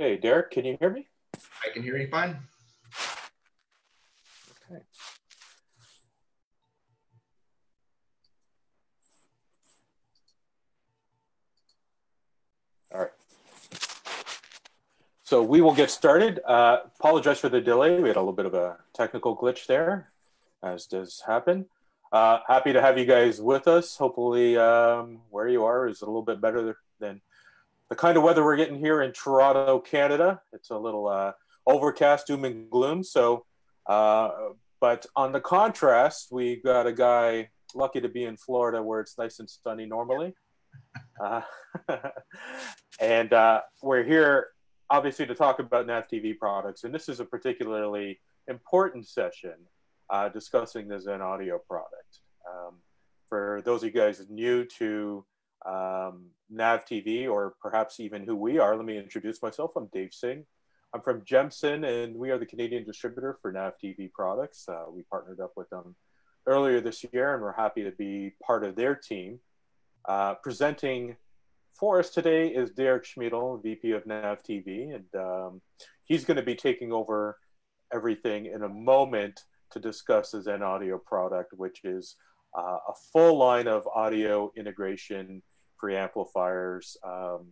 Okay, Derek, can you hear me? I can hear you fine. Okay. All right. So we will get started. Uh, apologize for the delay. We had a little bit of a technical glitch there, as does happen. Uh, happy to have you guys with us. Hopefully, um, where you are is a little bit better than the kind of weather we're getting here in Toronto, Canada. It's a little uh, overcast, doom and gloom. So, uh, but on the contrast, we got a guy lucky to be in Florida where it's nice and sunny normally. Uh, and uh, we're here obviously to talk about NAV TV products. And this is a particularly important session uh, discussing the Zen Audio product. Um, for those of you guys new to um, NAV TV or perhaps even who we are, let me introduce myself. I'm Dave Singh. I'm from Gemsen and we are the Canadian distributor for NAV TV products. Uh, we partnered up with them earlier this year and we're happy to be part of their team. Uh, presenting for us today is Derek Schmiedl, VP of NAV TV, and um, he's going to be taking over everything in a moment to discuss the Zen Audio product, which is uh, a full line of audio integration preamplifiers um,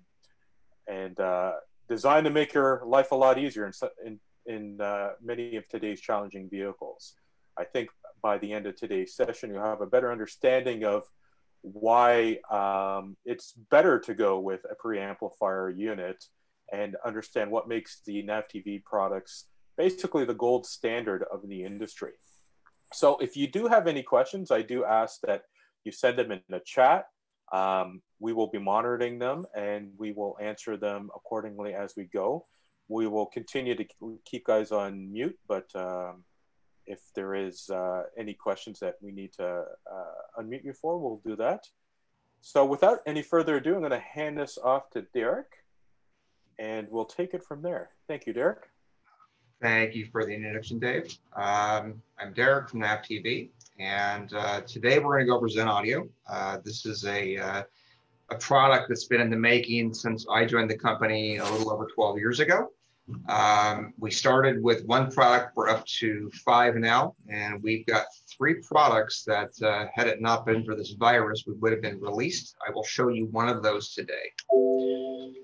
and uh, designed to make your life a lot easier in, in, in uh, many of today's challenging vehicles. I think by the end of today's session, you'll have a better understanding of why um, it's better to go with a preamplifier unit and understand what makes the NavTV products basically the gold standard of the industry. So if you do have any questions, I do ask that you send them in the chat. Um, we will be monitoring them and we will answer them accordingly as we go. We will continue to keep guys on mute, but um, if there is uh, any questions that we need to uh, unmute you for, we'll do that. So without any further ado, I'm going to hand this off to Derek and we'll take it from there. Thank you, Derek. Thank you for the introduction, Dave. Um, I'm Derek from NAV TV, and uh, today we're going to go Zen Audio. Uh, this is a, uh, a product that's been in the making since I joined the company a little over 12 years ago. Um, we started with one product, we're up to five now, and we've got three products that, uh, had it not been for this virus, we would have been released. I will show you one of those today.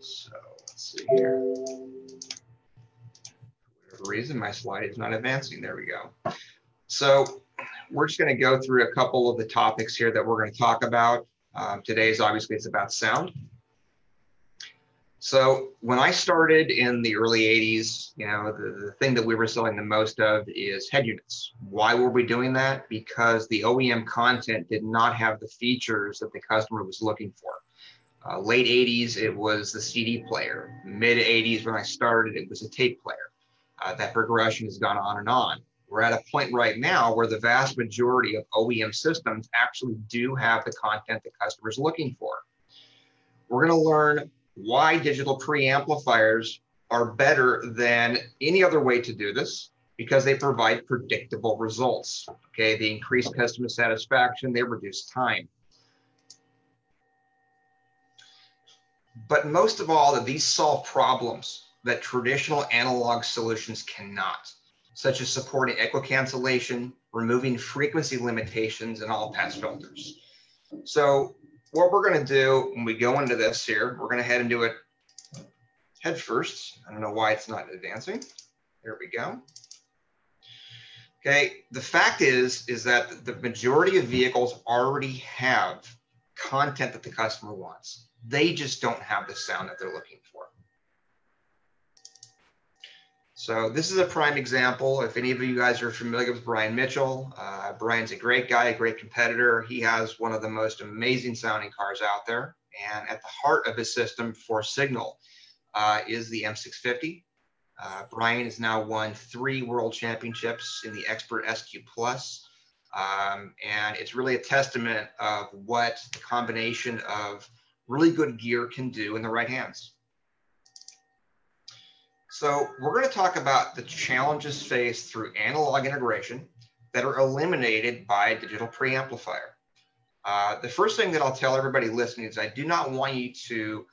So let's see here Whatever reason my slide is not advancing. There we go. So we're just going to go through a couple of the topics here that we're going to talk about. Um, today is obviously it's about sound. So when I started in the early 80s, you know, the, the thing that we were selling the most of is head units. Why were we doing that? Because the OEM content did not have the features that the customer was looking for. Uh, late 80s, it was the CD player. Mid 80s, when I started, it was a tape player uh, that progression has gone on and on. We're at a point right now where the vast majority of OEM systems actually do have the content the customer is looking for. We're going to learn why digital preamplifiers are better than any other way to do this because they provide predictable results. Okay, they increase customer satisfaction, they reduce time. But most of all, that these solve problems that traditional analog solutions cannot, such as supporting echo cancellation, removing frequency limitations, and all pass filters. So what we're going to do when we go into this here, we're going to head and do it head first. I don't know why it's not advancing. There we go. Okay, the fact is, is that the majority of vehicles already have content that the customer wants. They just don't have the sound that they're looking for. So this is a prime example. If any of you guys are familiar with Brian Mitchell, uh, Brian's a great guy, a great competitor. He has one of the most amazing sounding cars out there. And at the heart of his system for signal uh, is the M650. Uh, Brian has now won three world championships in the Expert SQ Plus. Um, and it's really a testament of what the combination of really good gear can do in the right hands. So we're going to talk about the challenges faced through analog integration that are eliminated by digital preamplifier. Uh, the first thing that I'll tell everybody listening is I do not want you to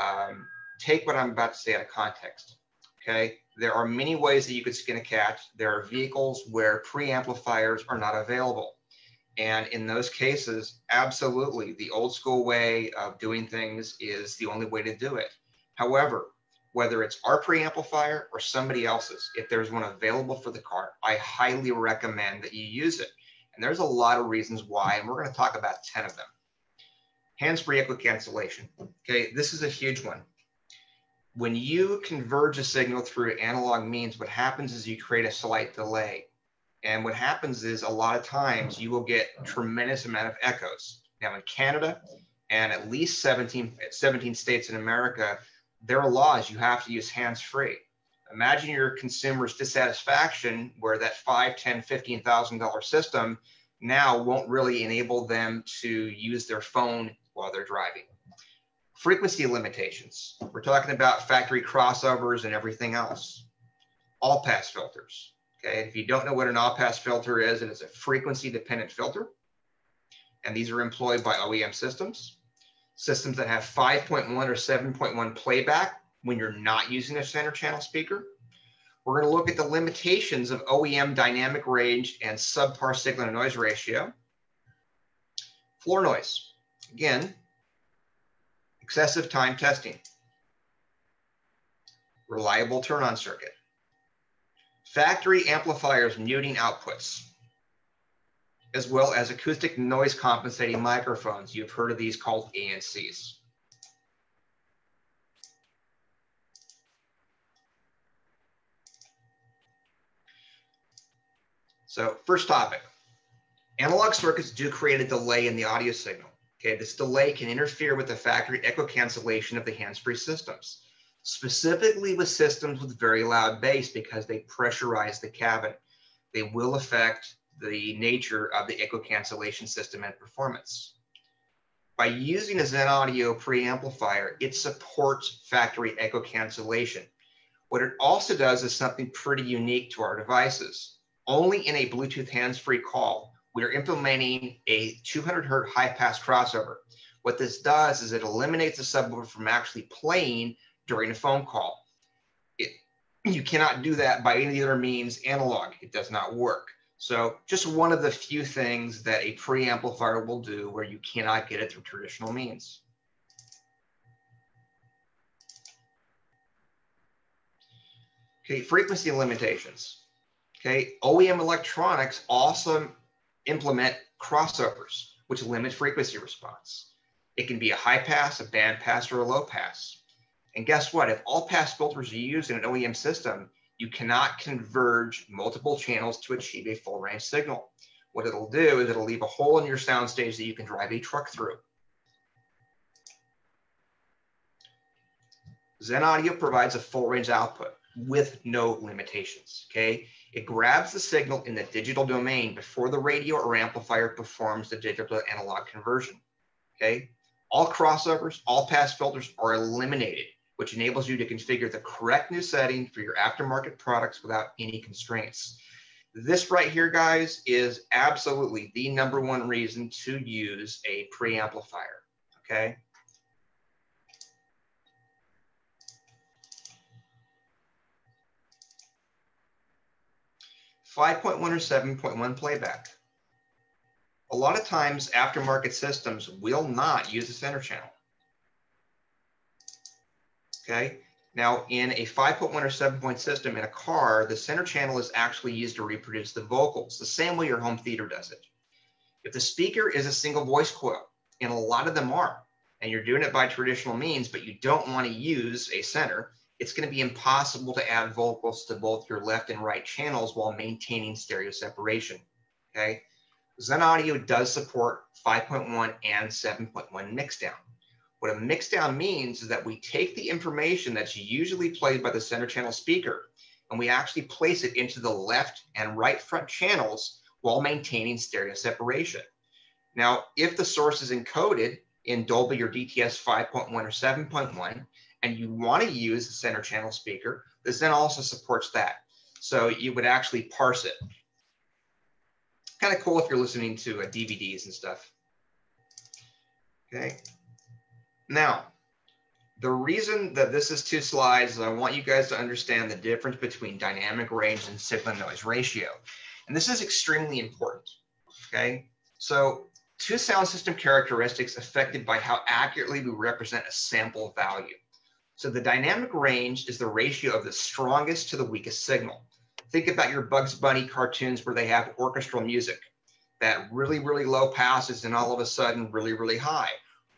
um, take what I'm about to say out of context. Okay, there are many ways that you could skin a cat. There are vehicles where preamplifiers are not available. And in those cases, absolutely, the old school way of doing things is the only way to do it. However, whether it's our preamplifier or somebody else's, if there's one available for the car, I highly recommend that you use it. And there's a lot of reasons why, and we're going to talk about 10 of them. Hands-free echo cancellation. Okay, this is a huge one. When you converge a signal through analog means, what happens is you create a slight delay. And what happens is a lot of times you will get tremendous amount of echoes. Now in Canada and at least 17, 17 states in America, there are laws you have to use hands-free. Imagine your consumer's dissatisfaction where that five, ten, fifteen thousand dollar system now won't really enable them to use their phone while they're driving. Frequency limitations. We're talking about factory crossovers and everything else. All pass filters. Okay, if you don't know what an all pass filter is, it is a frequency dependent filter. And these are employed by OEM systems systems that have 5.1 or 7.1 playback when you're not using a center channel speaker. We're going to look at the limitations of OEM dynamic range and subpar signal to noise ratio. Floor noise. Again, excessive time testing. Reliable turn on circuit. Factory amplifiers muting outputs as well as acoustic noise compensating microphones. You've heard of these called ANCs. So first topic, analog circuits do create a delay in the audio signal. Okay, this delay can interfere with the factory echo cancellation of the hands-free systems, specifically with systems with very loud bass because they pressurize the cabin. They will affect the nature of the echo cancellation system and performance. By using a Zen Audio preamplifier, it supports factory echo cancellation. What it also does is something pretty unique to our devices. Only in a Bluetooth hands-free call, we are implementing a 200 hertz high-pass crossover. What this does is it eliminates the subwoofer from actually playing during a phone call. It, you cannot do that by any other means analog. It does not work. So just one of the few things that a preamplifier will do where you cannot get it through traditional means. Okay, frequency limitations. Okay, OEM electronics also implement crossovers, which limit frequency response. It can be a high pass, a band pass, or a low pass. And guess what? If all pass filters are used in an OEM system, you cannot converge multiple channels to achieve a full range signal. What it'll do is it'll leave a hole in your soundstage that you can drive a truck through. Zen Audio provides a full range output with no limitations, okay? It grabs the signal in the digital domain before the radio or amplifier performs the digital analog conversion, okay? All crossovers, all pass filters are eliminated which enables you to configure the correct new setting for your aftermarket products without any constraints. This right here, guys, is absolutely the number one reason to use a preamplifier, okay? Five point one or seven point one playback. A lot of times, aftermarket systems will not use a center channel. Okay. Now, in a 5.1 or 7 point system in a car, the center channel is actually used to reproduce the vocals, the same way your home theater does it. If the speaker is a single voice coil, and a lot of them are, and you're doing it by traditional means, but you don't want to use a center, it's going to be impossible to add vocals to both your left and right channels while maintaining stereo separation. Okay. Zen Audio does support 5.1 and 7.1 mixdown. What a mixdown means is that we take the information that's usually played by the center channel speaker and we actually place it into the left and right front channels while maintaining stereo separation. Now, if the source is encoded in Dolby or DTS 5.1 or 7.1, and you want to use the center channel speaker, this then also supports that. So you would actually parse it. Kind of cool if you're listening to uh, DVDs and stuff. Okay. Now, the reason that this is two slides is I want you guys to understand the difference between dynamic range and signal noise ratio. And this is extremely important, okay? So two sound system characteristics affected by how accurately we represent a sample value. So the dynamic range is the ratio of the strongest to the weakest signal. Think about your Bugs Bunny cartoons where they have orchestral music that really, really low passes and all of a sudden really, really high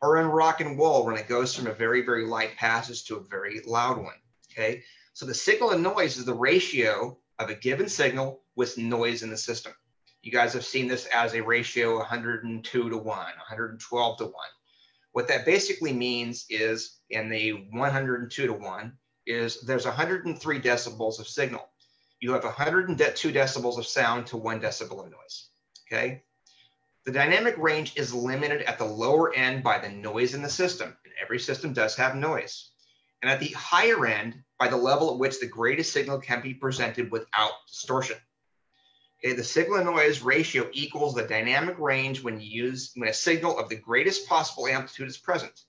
or in rock and roll when it goes from a very, very light passes to a very loud one. Okay. So the signal and noise is the ratio of a given signal with noise in the system. You guys have seen this as a ratio 102 to 1, 112 to 1. What that basically means is in the 102 to 1 is there's 103 decibels of signal. You have 102 decibels of sound to one decibel of noise. Okay. The dynamic range is limited at the lower end by the noise in the system, and every system does have noise. And at the higher end by the level at which the greatest signal can be presented without distortion. Okay, the signal to noise ratio equals the dynamic range when used when a signal of the greatest possible amplitude is present.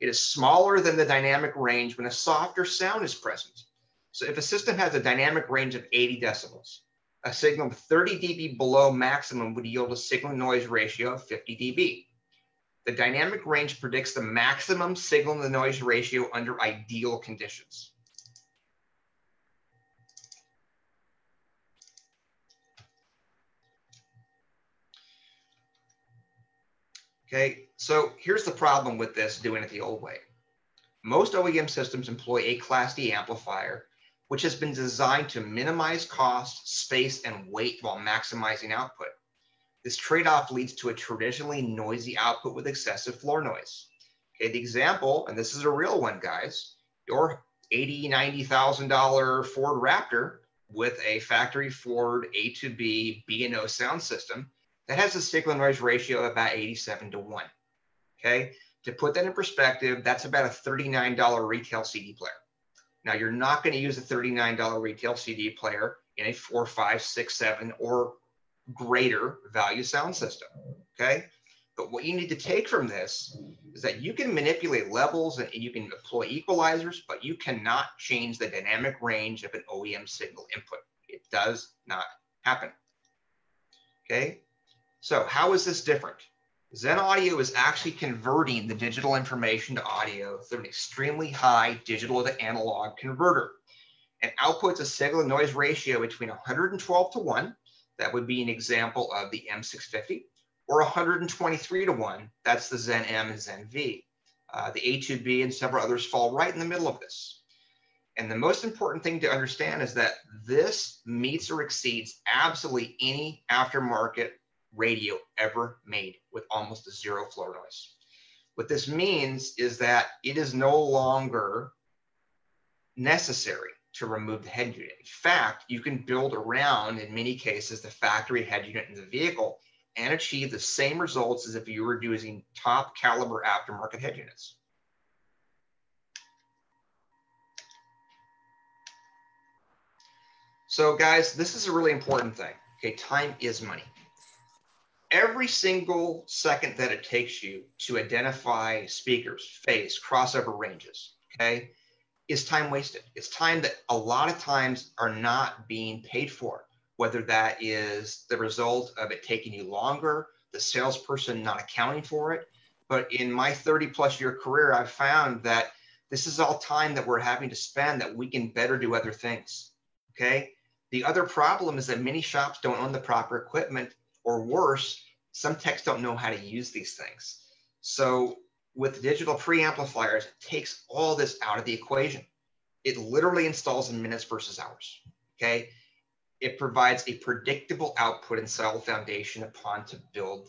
It is smaller than the dynamic range when a softer sound is present. So if a system has a dynamic range of 80 decibels, a signal 30 dB below maximum would yield a signal noise ratio of 50 dB. The dynamic range predicts the maximum signal to noise ratio under ideal conditions. Okay, so here's the problem with this doing it the old way. Most OEM systems employ a Class D amplifier which has been designed to minimize cost, space, and weight while maximizing output. This trade-off leads to a traditionally noisy output with excessive floor noise. Okay, the example, and this is a real one, guys, your $80,000, $90,000 Ford Raptor with a factory Ford A to B B&O sound system that has a signal noise ratio of about 87 to 1. Okay, to put that in perspective, that's about a $39 retail CD player. Now you're not going to use a $39 retail CD player in a four, five, six, seven, or greater value sound system. Okay. But what you need to take from this is that you can manipulate levels and you can deploy equalizers, but you cannot change the dynamic range of an OEM signal input. It does not happen. Okay. So how is this different? Zen Audio is actually converting the digital information to audio through an extremely high digital to analog converter and outputs a signal noise ratio between 112 to 1. That would be an example of the M650 or 123 to 1. That's the Zen M and Zen V. Uh, the A2B and several others fall right in the middle of this. And the most important thing to understand is that this meets or exceeds absolutely any aftermarket radio ever made with almost a zero floor noise. What this means is that it is no longer necessary to remove the head unit. In fact, you can build around, in many cases, the factory head unit in the vehicle and achieve the same results as if you were using top caliber aftermarket head units. So guys, this is a really important thing. Okay, time is money every single second that it takes you to identify speakers, phase, crossover ranges, okay, is time wasted. It's time that a lot of times are not being paid for, whether that is the result of it taking you longer, the salesperson not accounting for it. But in my 30 plus year career, I've found that this is all time that we're having to spend that we can better do other things. Okay. The other problem is that many shops don't own the proper equipment or worse, some techs don't know how to use these things. So with digital preamplifiers, it takes all this out of the equation. It literally installs in minutes versus hours. Okay. It provides a predictable output and solid foundation upon to build,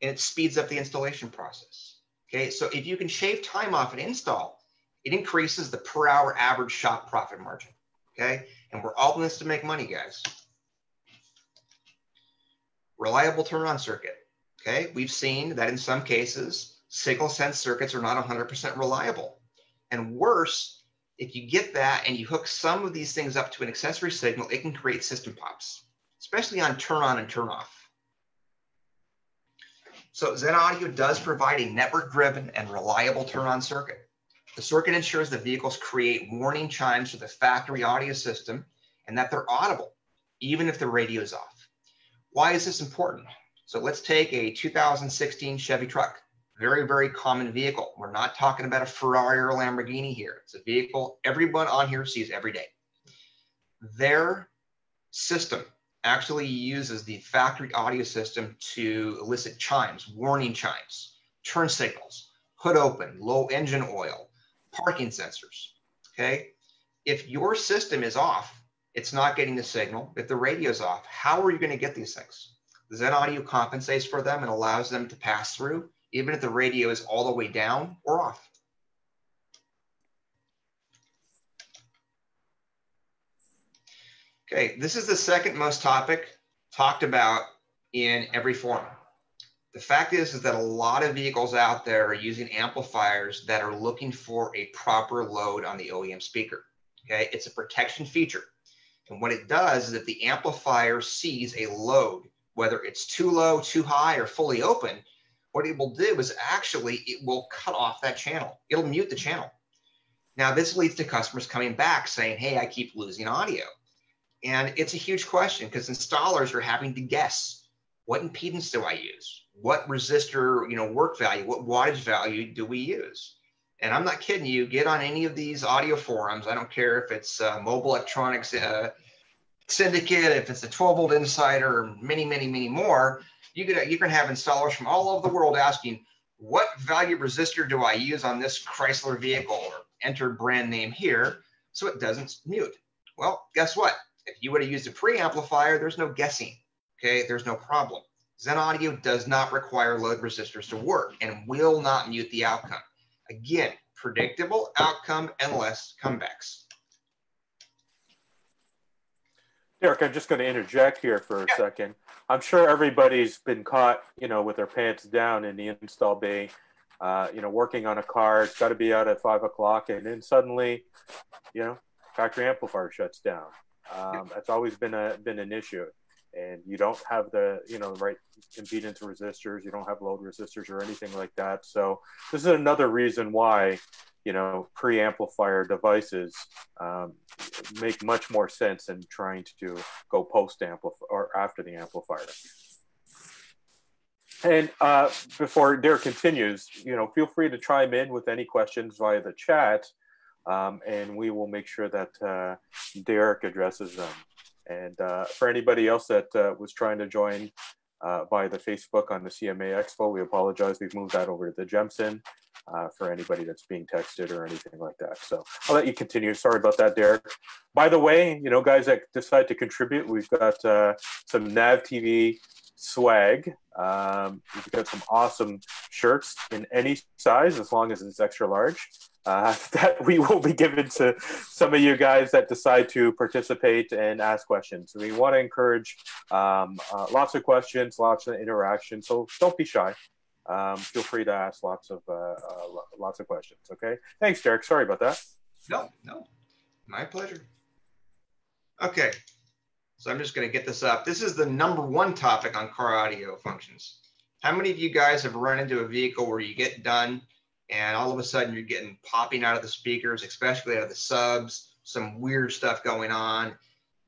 and it speeds up the installation process. Okay. So if you can shave time off an install, it increases the per hour average shop profit margin. Okay. And we're all in this to make money, guys reliable turn on circuit. Okay, we've seen that in some cases, signal sense circuits are not 100% reliable. And worse, if you get that and you hook some of these things up to an accessory signal, it can create system pops, especially on turn on and turn off. So Zen Audio does provide a network driven and reliable turn on circuit. The circuit ensures the vehicles create warning chimes for the factory audio system and that they're audible, even if the radio is off. Why is this important? So let's take a 2016 Chevy truck, very, very common vehicle. We're not talking about a Ferrari or a Lamborghini here. It's a vehicle everyone on here sees every day. Their system actually uses the factory audio system to elicit chimes, warning chimes, turn signals, hood open, low engine oil, parking sensors. Okay. If your system is off, it's not getting the signal. If the radio's off, how are you going to get these things? The Zen Audio compensates for them and allows them to pass through, even if the radio is all the way down or off. Okay, this is the second most topic talked about in every forum. The fact is, is that a lot of vehicles out there are using amplifiers that are looking for a proper load on the OEM speaker. Okay, it's a protection feature. And what it does is that the amplifier sees a load, whether it's too low, too high, or fully open, what it will do is actually it will cut off that channel. It'll mute the channel. Now, this leads to customers coming back saying, hey, I keep losing audio. And it's a huge question because installers are having to guess what impedance do I use? What resistor, you know, work value, what wattage value do we use? And I'm not kidding you, get on any of these audio forums. I don't care if it's uh, Mobile Electronics uh, Syndicate, if it's the 12 Volt Insider, many, many, many more. You could, you can have installers from all over the world asking, what value resistor do I use on this Chrysler vehicle or enter brand name here so it doesn't mute? Well, guess what? If you would have used a preamplifier, there's no guessing. Okay, there's no problem. Zen Audio does not require load resistors to work and will not mute the outcome. Again, predictable outcome and less comebacks. Derek, I'm just going to interject here for a yeah. second. I'm sure everybody's been caught, you know, with their pants down in the install bay, uh, you know, working on a car. It's got to be out at five o'clock, and then suddenly, you know, factory amplifier shuts down. Um, that's always been a been an issue, and you don't have the you know right impedance resistors. You don't have load resistors or anything like that. So this is another reason why you know pre-amplifier devices um, make much more sense than trying to go post amplifier or after the amplifier. And uh, before Derek continues, you know, feel free to chime in with any questions via the chat um, and we will make sure that uh, Derek addresses them. And uh, for anybody else that uh, was trying to join uh, via the Facebook on the CMA Expo, we apologize. We've moved that over to the Gemsen uh, for anybody that's being texted or anything like that. So I'll let you continue. Sorry about that, Derek. By the way, you know, guys that decide to contribute, we've got uh, some Nav TV swag. Um, we've got some awesome shirts in any size as long as it's extra large uh, that we will be given to some of you guys that decide to participate and ask questions. We want to encourage um, uh, lots of questions, lots of interaction. So don't be shy. Um, feel free to ask lots of uh, uh lots of questions. Okay. Thanks, Derek. Sorry about that. No, no, my pleasure. Okay. So I'm just going to get this up. This is the number one topic on car audio functions. How many of you guys have run into a vehicle where you get done and all of a sudden you're getting popping out of the speakers, especially out of the subs, some weird stuff going on.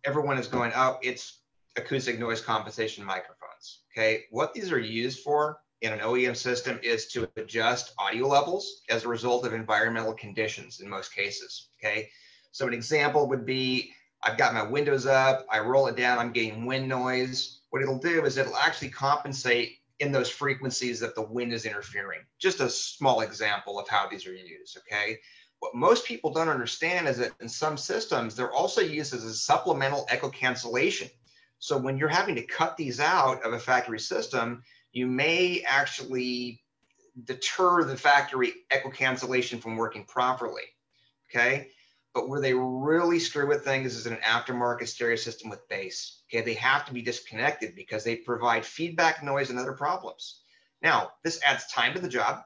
Everyone is going, oh, it's acoustic noise compensation microphones. Okay. What these are used for in an OEM system is to adjust audio levels as a result of environmental conditions in most cases. Okay. So an example would be I've got my windows up, I roll it down, I'm getting wind noise. What it'll do is it'll actually compensate in those frequencies that the wind is interfering. Just a small example of how these are used, okay? What most people don't understand is that in some systems, they're also used as a supplemental echo cancellation. So when you're having to cut these out of a factory system, you may actually deter the factory echo cancellation from working properly, okay? But where they really screw with things is in an aftermarket stereo system with bass. Okay, they have to be disconnected because they provide feedback noise and other problems. Now, this adds time to the job.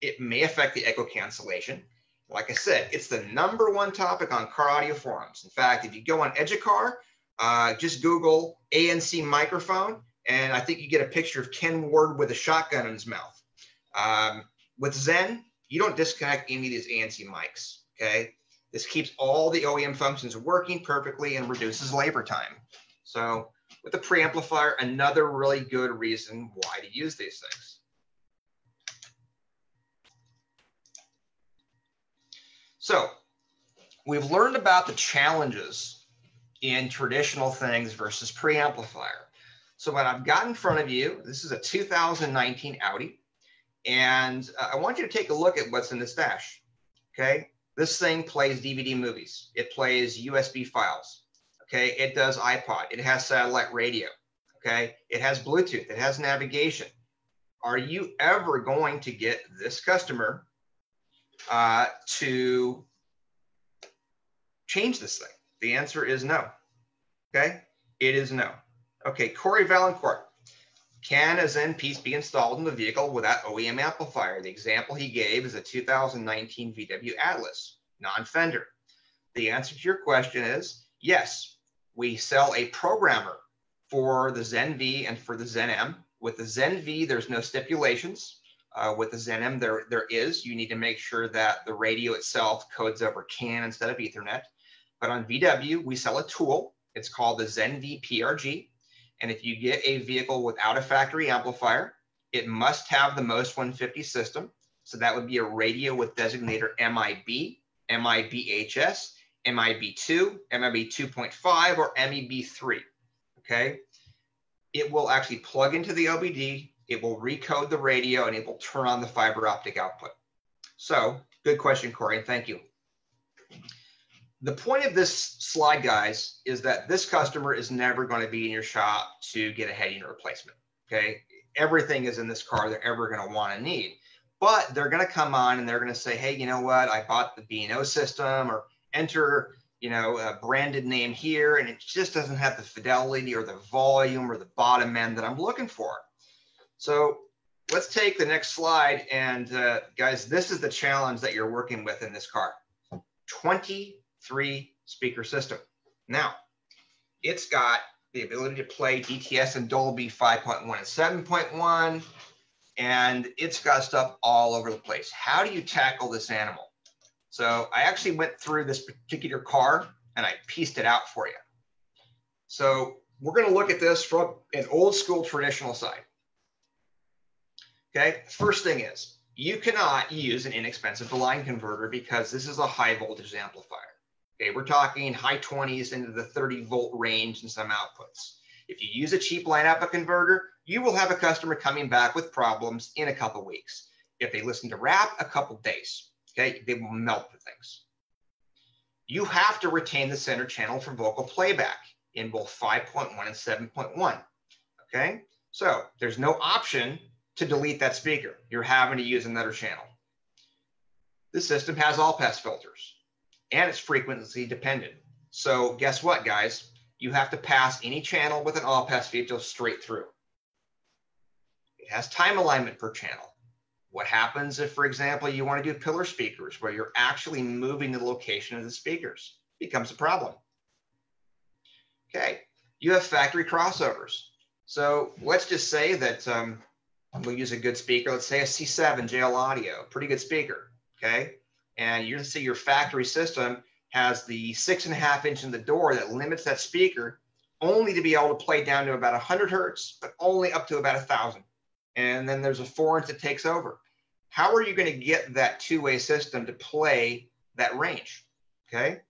It may affect the echo cancellation. Like I said, it's the number one topic on car audio forums. In fact, if you go on Educar, uh, just Google ANC microphone, and I think you get a picture of Ken Ward with a shotgun in his mouth. Um, with Zen, you don't disconnect any of these ANC mics, okay? This keeps all the OEM functions working perfectly and reduces labor time. So with the preamplifier, another really good reason why to use these things. So we've learned about the challenges in traditional things versus preamplifier. So what I've got in front of you, this is a 2019 Audi. And uh, I want you to take a look at what's in this dash. Okay. This thing plays DVD movies. It plays USB files. Okay. It does iPod. It has satellite radio. Okay. It has Bluetooth. It has navigation. Are you ever going to get this customer uh, to change this thing? The answer is no. Okay. It is no. Okay. Corey Valancourt. Can a Zen piece be installed in the vehicle without OEM amplifier? The example he gave is a 2019 VW Atlas, non-fender. The answer to your question is yes. We sell a programmer for the Zen V and for the Zen M. With the Zen V, there's no stipulations. Uh, with the Zen M, there, there is. You need to make sure that the radio itself codes over CAN instead of Ethernet. But on VW, we sell a tool. It's called the Zen V PRG. And if you get a vehicle without a factory amplifier, it must have the MOST 150 system. So that would be a radio with designator MIB, MIBHS, MIB2, MIB 2.5, or MEB3. Okay. It will actually plug into the OBD, it will recode the radio, and it will turn on the fiber optic output. So, good question, Corey, thank you the point of this slide, guys, is that this customer is never going to be in your shop to get a head unit replacement. Okay. Everything is in this car they're ever going to want to need. But they're going to come on and they're going to say, hey, you know what? I bought the B&O system or enter, you know, a branded name here, and it just doesn't have the fidelity or the volume or the bottom end that I'm looking for. So let's take the next slide. And uh, guys, this is the challenge that you're working with in this car. 20 three speaker system. Now, it's got the ability to play DTS and Dolby 5.1 and 7.1, and it's got stuff all over the place. How do you tackle this animal? So I actually went through this particular car and I pieced it out for you. So we're going to look at this from an old school traditional side. Okay, first thing is you cannot use an inexpensive line converter because this is a high voltage amplifier. Okay, we're talking high 20s into the 30 volt range in some outputs. If you use a cheap line output converter, you will have a customer coming back with problems in a couple weeks. If they listen to rap, a couple days. Okay, they will melt the things. You have to retain the center channel for vocal playback in both 5.1 and 7.1. Okay, so there's no option to delete that speaker. You're having to use another channel. The system has all pass filters and it's frequency dependent. So guess what, guys? You have to pass any channel with an all pass filter straight through. It has time alignment per channel. What happens if, for example, you want to do pillar speakers where you're actually moving the location of the speakers? It becomes a problem. Okay, you have factory crossovers. So let's just say that um, we'll use a good speaker. Let's say a C7 JL Audio, pretty good speaker. Okay, and you're going to see your factory system has the six and a half inch in the door that limits that speaker only to be able to play down to about 100 hertz, but only up to about a thousand. And then there's a four inch that takes over. How are you going to get that two way system to play that range? Okay.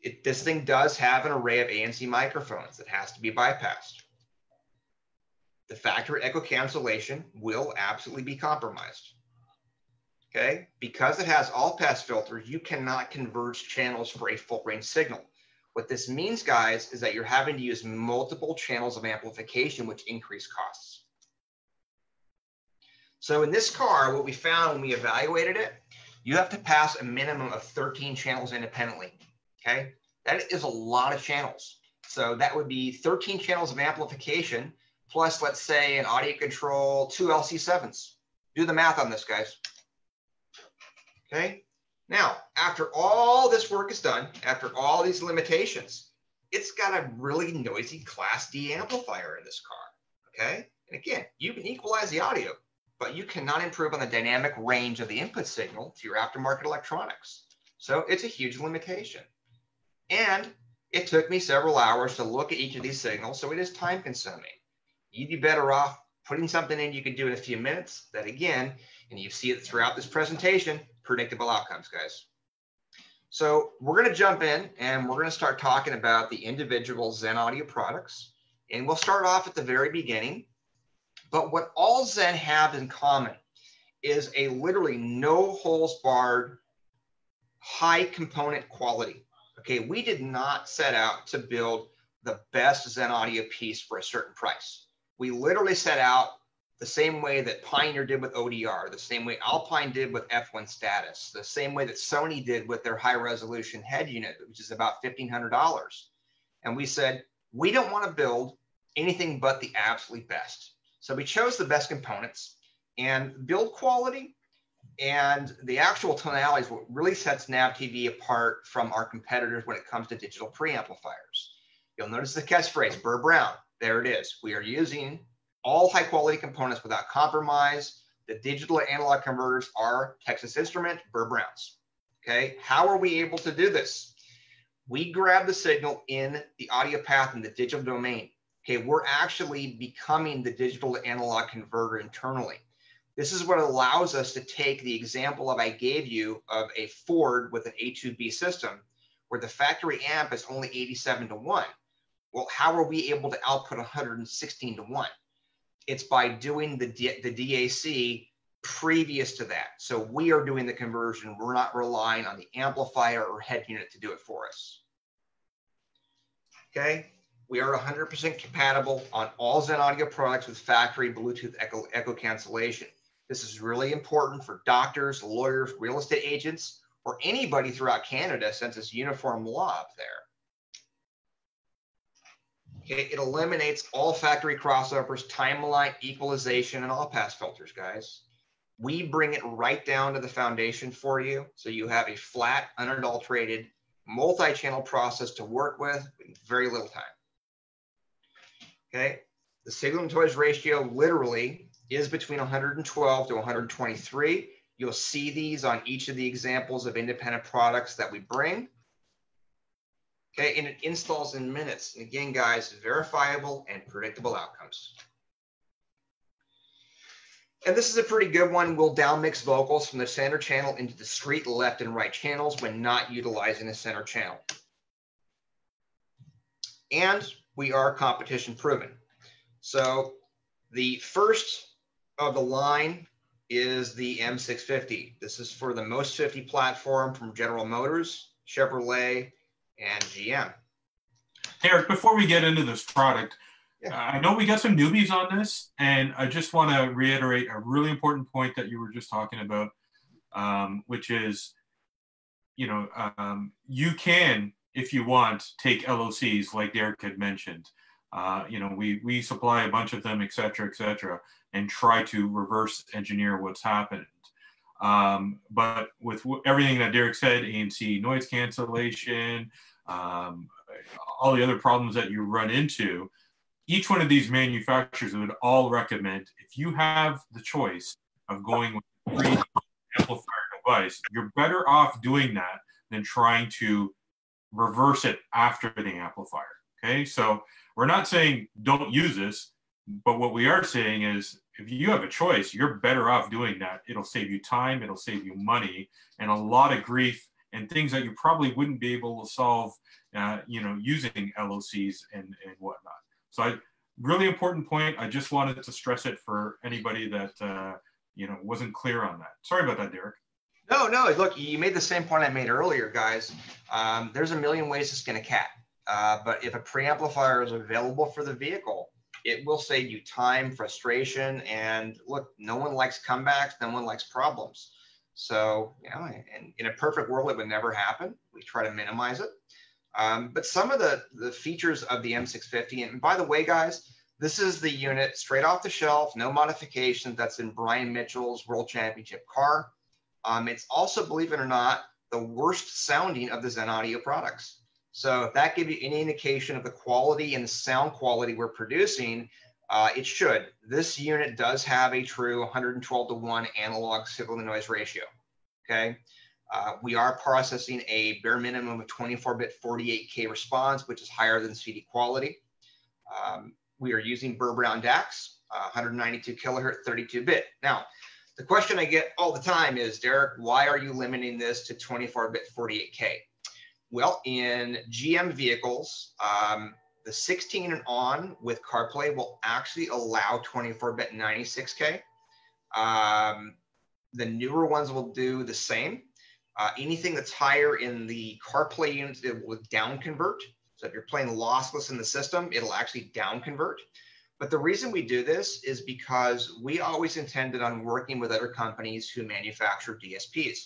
It, this thing does have an array of ANC microphones that has to be bypassed. The factory echo cancellation will absolutely be compromised okay? Because it has all pass filters, you cannot converge channels for a full range signal. What this means, guys, is that you're having to use multiple channels of amplification, which increase costs. So in this car, what we found when we evaluated it, you have to pass a minimum of 13 channels independently, okay? That is a lot of channels. So that would be 13 channels of amplification, plus let's say an audio control, two LC7s. Do the math on this, guys. Okay. Now, after all this work is done, after all these limitations, it's got a really noisy Class D amplifier in this car. Okay. And again, you can equalize the audio. but you cannot improve on the dynamic range of the input signal to your aftermarket electronics. So it's a huge limitation. And it took me several hours to look at each of these signals, so it is time consuming. You'd be better off putting something in you can do in a few minutes that again, and you see it throughout this presentation, predictable outcomes, guys. So we're going to jump in and we're going to start talking about the individual Zen Audio products. And we'll start off at the very beginning. But what all Zen have in common is a literally no holes barred, high component quality. Okay, we did not set out to build the best Zen Audio piece for a certain price. We literally set out the same way that Pioneer did with ODR, the same way Alpine did with F1 status, the same way that Sony did with their high resolution head unit, which is about $1,500. And we said, we don't want to build anything but the absolute best. So we chose the best components and build quality and the actual tonality what really sets NAV TV apart from our competitors when it comes to digital preamplifiers. You'll notice the catchphrase, Burr Brown. There it is. We are using all high quality components without compromise. The digital to analog converters are Texas Instrument, Burr Browns. Okay, how are we able to do this? We grab the signal in the audio path in the digital domain. Okay, we're actually becoming the digital to analog converter internally. This is what allows us to take the example of I gave you of a Ford with an A2B system where the factory amp is only 87 to 1. Well, how are we able to output 116 to 1? It's by doing the, D- the DAC previous to that. So we are doing the conversion. We're not relying on the amplifier or head unit to do it for us. Okay, we are 100% compatible on all Zen Audio products with factory Bluetooth echo, echo cancellation. This is really important for doctors, lawyers, real estate agents, or anybody throughout Canada since it's uniform law up there. Okay, it eliminates all factory crossovers, timeline equalization, and all pass filters, guys. We bring it right down to the foundation for you. So you have a flat, unadulterated, multi-channel process to work with in very little time. Okay, the signal to noise ratio literally is between 112 to 123. You'll see these on each of the examples of independent products that we bring. Okay, and it installs in minutes. And again, guys, verifiable and predictable outcomes. And this is a pretty good one. We'll downmix vocals from the center channel into the street left and right channels when not utilizing the center channel. And we are competition proven. So the first of the line is the M650. This is for the Most 50 platform from General Motors, Chevrolet, and GM. Derek, before we get into this product, yeah. uh, I know we got some newbies on this, and I just want to reiterate a really important point that you were just talking about, um, which is, you know, um, you can, if you want, take LOCs like Derek had mentioned. Uh, you know, we we supply a bunch of them, et cetera, et cetera, and try to reverse engineer what's happened. Um, but with everything that Derek said, ANC noise cancellation, um, all the other problems that you run into, each one of these manufacturers would all recommend if you have the choice of going with a free amplifier device, you're better off doing that than trying to reverse it after the amplifier. Okay, so we're not saying don't use this, but what we are saying is if you have a choice, you're better off doing that. It'll save you time, it'll save you money, and a lot of grief and things that you probably wouldn't be able to solve, uh, you know, using LOCs and, and whatnot. So I really important point. I just wanted to stress it for anybody that, uh, you know, wasn't clear on that. Sorry about that, Derek. No, no, look, you made the same point I made earlier, guys. Um, there's a million ways to skin a cat. Uh, but if a preamplifier is available for the vehicle, it will save you time, frustration, and look, no one likes comebacks, no one likes problems. So, you know, in, in a perfect world, it would never happen. We try to minimize it. Um, but some of the, the features of the M650, and by the way, guys, this is the unit straight off the shelf, no modifications. That's in Brian Mitchell's World Championship car. Um, it's also, believe it or not, the worst sounding of the Zen Audio products. So if that gives you any indication of the quality and the sound quality we're producing, Uh, it should. This unit does have a true 112 to 1 analog signal to noise ratio. Okay. Uh, we are processing a bare minimum of 24-bit 48K response, which is higher than CD quality. Um, we are using Burr Brown DACs, uh, 192 kilohertz, 32-bit. Now, the question I get all the time is, Derek, why are you limiting this to 24-bit 48K? Well, in GM vehicles, um, the 16 and on with CarPlay will actually allow 24-bit 96K. Um, the newer ones will do the same. Uh, anything that's higher in the CarPlay units, it will down convert. So if you're playing lossless in the system, it'll actually down convert. But the reason we do this is because we always intended on working with other companies who manufacture DSPs.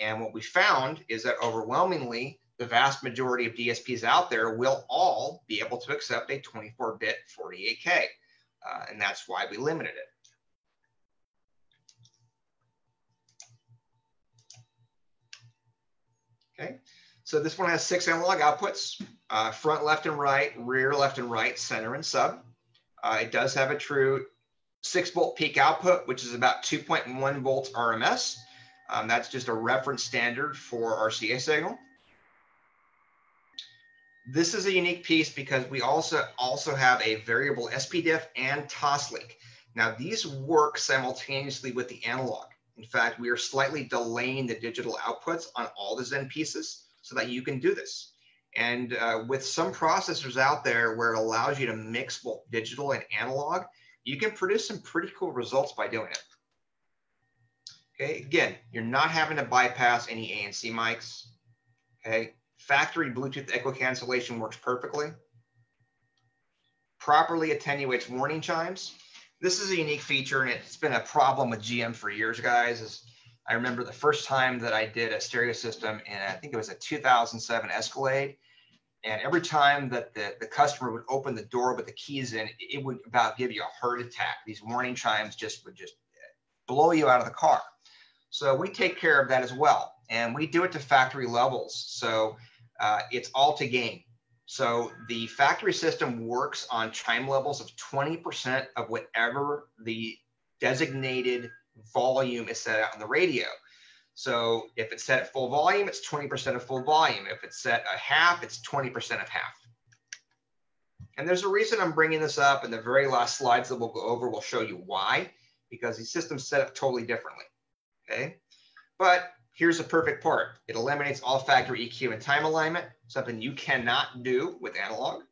And what we found is that overwhelmingly, the vast majority of DSPs out there will all be able to accept a 24 bit 48K. Uh, and that's why we limited it. Okay, so this one has six analog outputs, uh, front, left, and right, rear, left, and right, center, and sub. Uh, it does have a true six volt peak output, which is about 2.1 volts RMS. Um, that's just a reference standard for RCA signal. This is a unique piece because we also also have a variable SPDIF and TOSLink. Now these work simultaneously with the analog. In fact, we are slightly delaying the digital outputs on all the Zen pieces so that you can do this. And uh, with some processors out there where it allows you to mix both digital and analog, you can produce some pretty cool results by doing it. Okay, again, you're not having to bypass any ANC mics. Okay, factory Bluetooth echo cancellation works perfectly. Properly attenuates warning chimes. This is a unique feature and it's been a problem with GM for years, guys. Is I remember the first time that I did a stereo system and I think it was a 2007 Escalade. And every time that the, the customer would open the door with the keys in, it would about give you a heart attack. These warning chimes just would just blow you out of the car. So we take care of that as well. And we do it to factory levels. So uh, it's all to gain. So the factory system works on chime levels of 20% of whatever the designated volume is set out on the radio. So if it's set at full volume, it's 20% of full volume. If it's set a half, it's 20% of half. And there's a reason I'm bringing this up, and the very last slides that we'll go over will show you why, because these systems set up totally differently, okay? But here's the perfect part. It eliminates all factory EQ and time alignment, something you cannot do with analog.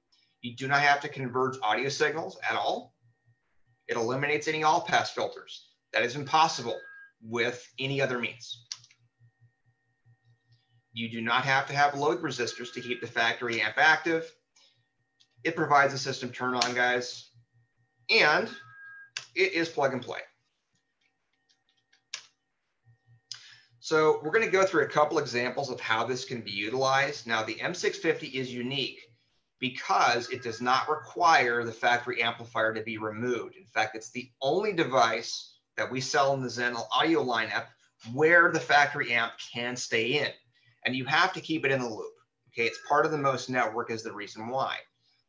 You do not have to converge audio signals at all. It eliminates any all pass filters. That is impossible with any other means. You do not have to have load resistors to keep the factory amp active. It provides a system turn on, guys, and it is plug and play. So we're going to go through a couple examples of how this can be utilized. Now the M650 is unique because it does not require the factory amplifier to be removed. In fact, it's the only device that we sell in the Zen audio lineup where the factory amp can stay in. And you have to keep it in the loop. Okay, it's part of the MOST network is the reason why.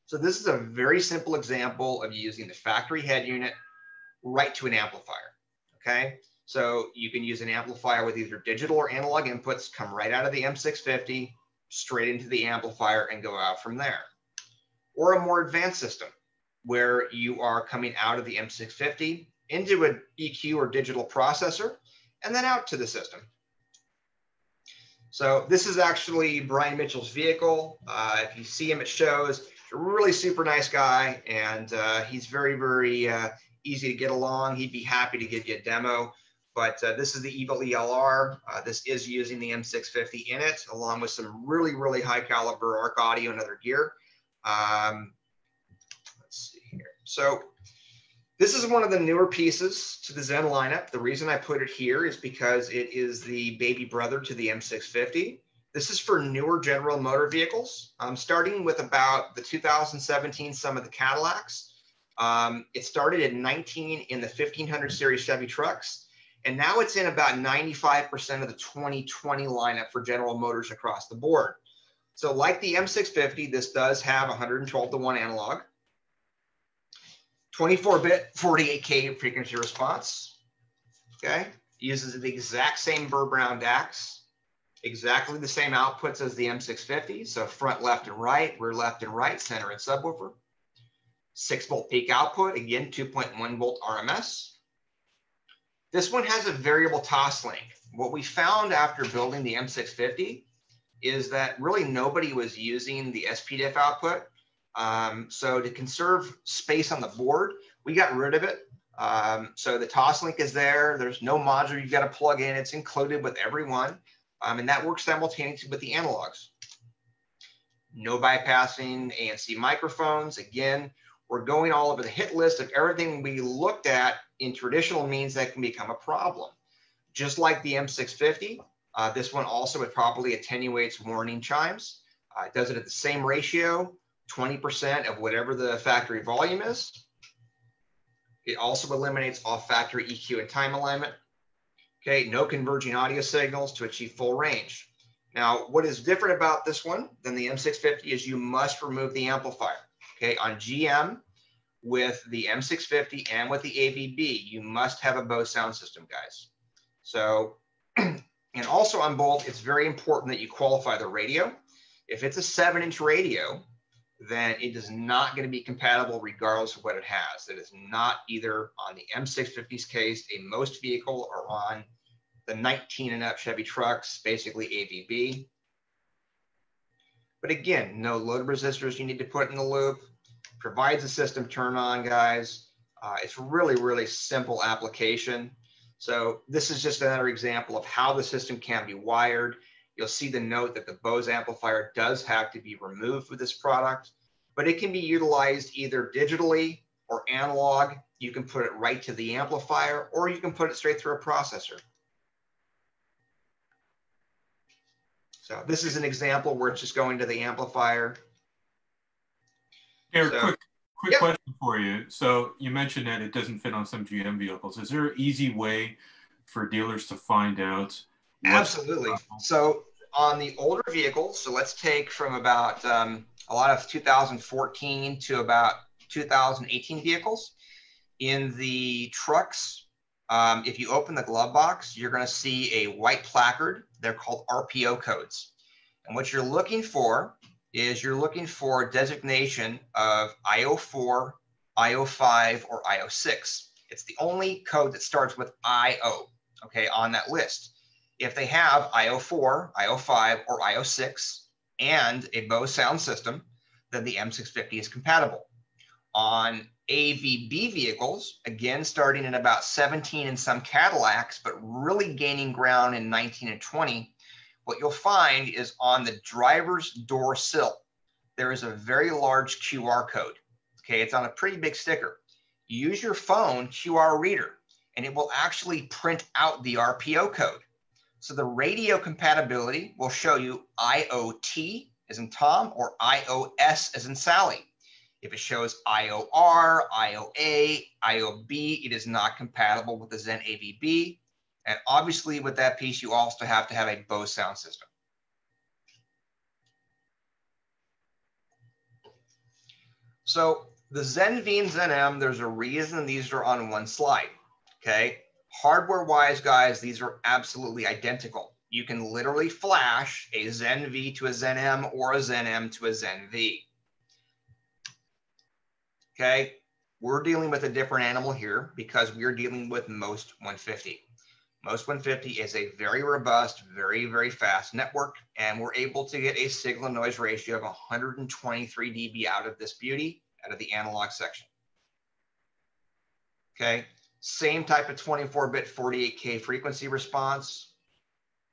So this is a very simple example of using the factory head unit right to an amplifier. Okay, so you can use an amplifier with either digital or analog inputs, come right out of the M650, straight into the amplifier and go out from there. Or a more advanced system where you are coming out of the M650 into an EQ or digital processor and then out to the system. So this is actually Brian Mitchell's vehicle. Uh, if you see him at shows, a really super nice guy, and uh, he's very, very uh, easy to get along. He'd be happy to give you a demo. But uh, this is the Evil ELR. Uh, this is using the M650 in it, along with some really, really high caliber ARC audio and other gear. Um, let's see here. So this is one of the newer pieces to the Zen lineup. The reason I put it here is because it is the baby brother to the M650. This is for newer General Motor vehicles, um, starting with about the 2017 some of the Cadillacs. Um, it started at 19 in the 1500 series Chevy trucks. And now it's in about 95% of the 2020 lineup for General Motors across the board. So like the M650, this does have 112 to 1 analog. 24-bit 48K frequency response. Okay, uses the exact same Burr Brown DACs, exactly the same outputs as the M650. So front, left, and right, rear, left, and right, center, and subwoofer. Six volt peak output, again, 2.1 volt RMS. This one has a variable Toslink. What we found after building the M650 is that really nobody was using the SPDIF output. Um, so to conserve space on the board, we got rid of it. Um, so the Toslink is there. There's no module you've got to plug in. It's included with every one. Um, and that works simultaneously with the analogs. No bypassing ANC microphones. Again, we're going all over the hit list of everything we looked at in traditional means that can become a problem. Just like the M650, uh, this one also it properly attenuates warning chimes. Uh, it does it at the same ratio, 20% of whatever the factory volume is. It also eliminates off factory EQ and time alignment. Okay, no converging audio signals to achieve full range. Now, what is different about this one than the M650 is you must remove the amplifier. Okay, on GM with the M650 and with the AVB, you must have a Bose sound system, guys. So, and also on both, it's very important that you qualify the radio. If it's a seven inch radio, then it is not going to be compatible regardless of what it has. It is not either on the M650's case, a MOST vehicle, or on the 19 and up Chevy trucks, basically AVB. But again, no load resistors you need to put in the loop. Provides a system turn on, guys. Uh, it's really, really simple application. So this is just another example of how the system can be wired. You'll see the note that the Bose amplifier does have to be removed with this product, but it can be utilized either digitally or analog. You can put it right to the amplifier or you can put it straight through a processor. So this is an example where it's just going to the amplifier. Here, so, quick, quick question for you. So you mentioned that it doesn't fit on some GM vehicles. Is there an easy way for dealers to find out? Absolutely. So on the older vehicles, so let's take from about um, a lot of 2014 to about 2018 vehicles. In the trucks, um, if you open the glove box, you're going to see a white placard. They're called RPO codes. And what you're looking for is you're looking for designation of IO4, IO5, or IO6. It's the only code that starts with IO, okay, on that list. If they have IO4, IO5, or IO6 and a Bose sound system, then the M650 is compatible. On AVB vehicles, again, starting in about 17 in some Cadillacs, but really gaining ground in 19 and 20, what you'll find is on the driver's door sill, there is a very large QR code. Okay, it's on a pretty big sticker. use your phone QR reader, and it will actually print out the RPO code. So the radio compatibility will show you IOT as in Tom or IOS as in Sally. If it shows IOR, IOA, IOB, it is not compatible with the Zen AVB. And obviously with that piece, you also have to have a Bose sound system. So the Zen V and Zen M, there's a reason these are on one slide, okay? Hardware wise, guys, these are absolutely identical. You can literally flash a Zen V to a Zen M or a Zen M to a Zen V. Okay, we're dealing with a different animal here because we're dealing with MOST 150. MOST 150 is a very robust, very, very fast network, and we're able to get a signal noise ratio of 123 dB out of this beauty, out of the analog section. Okay, same type of 24-bit 48K frequency response.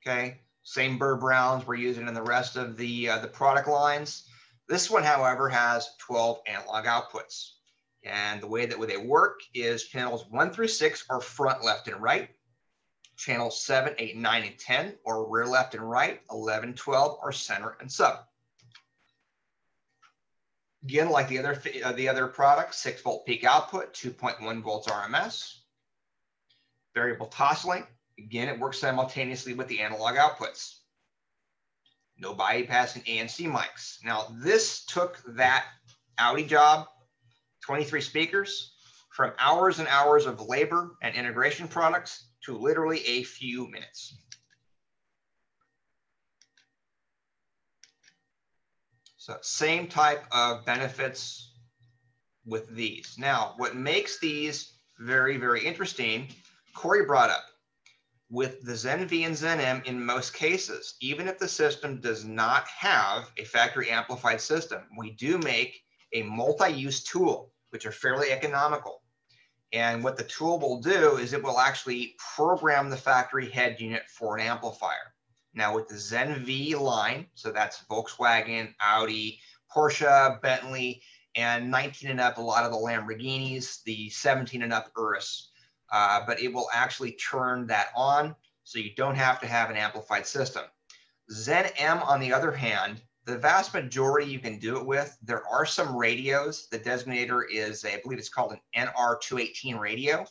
Okay, same Burr Browns we're using in the rest of the, uh, the product lines. This one, however, has 12 analog outputs. And the way that they work is channels one through six are front, left, and right. Channels seven, eight, nine, and 10 are rear, left, and right. 11, 12 are center and sub. Again, like the other, uh, the other products, six volt peak output, 2.1 volts RMS. Variable toss. Again, it works simultaneously with the analog outputs. No bypassing ANC mics. Now, this took that Audi job 23 speakers, from hours and hours of labor and integration products to literally a few minutes. So same type of benefits with these. Now, what makes these very, very interesting, Corey brought up, with the Zen V and Zen M in most cases, even if the system does not have a factory amplified system, we do make a multi-use tool, which are fairly economical. And what the tool will do is it will actually program the factory head unit for an amplifier. Now with the Zen V line, so that's Volkswagen, Audi, Porsche, Bentley, and 19 and up, a lot of the Lamborghinis, the 17 and up Urus. Uh, but it will actually turn that on so you don't have to have an amplified system. Zen M, on the other hand, the vast majority you can do it with. There are some radios. The designator is, I believe it's called an NR218 radio.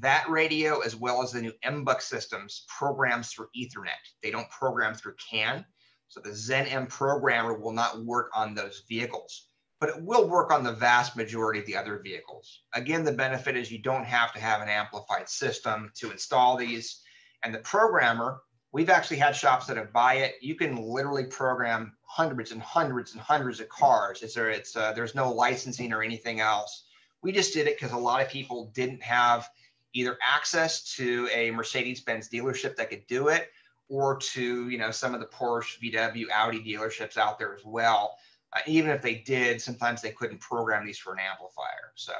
That radio, as well as the new MBUX systems, programs through Ethernet. They don't program through CAN. So the Zen M programmer will not work on those vehicles but it will work on the vast majority of the other vehicles. Again, the benefit is you don't have to have an amplified system to install these. And the programmer, we've actually had shops that have buy it. You can literally program hundreds and hundreds and hundreds of cars. It's, there, it's there's no licensing or anything else. We just did it because a lot of people didn't have either access to a Mercedes-Benz dealership that could do it, or to you know some of the Porsche, VW, Audi dealerships out there as well uh, even if they did, sometimes they couldn't program these for an amplifier. So,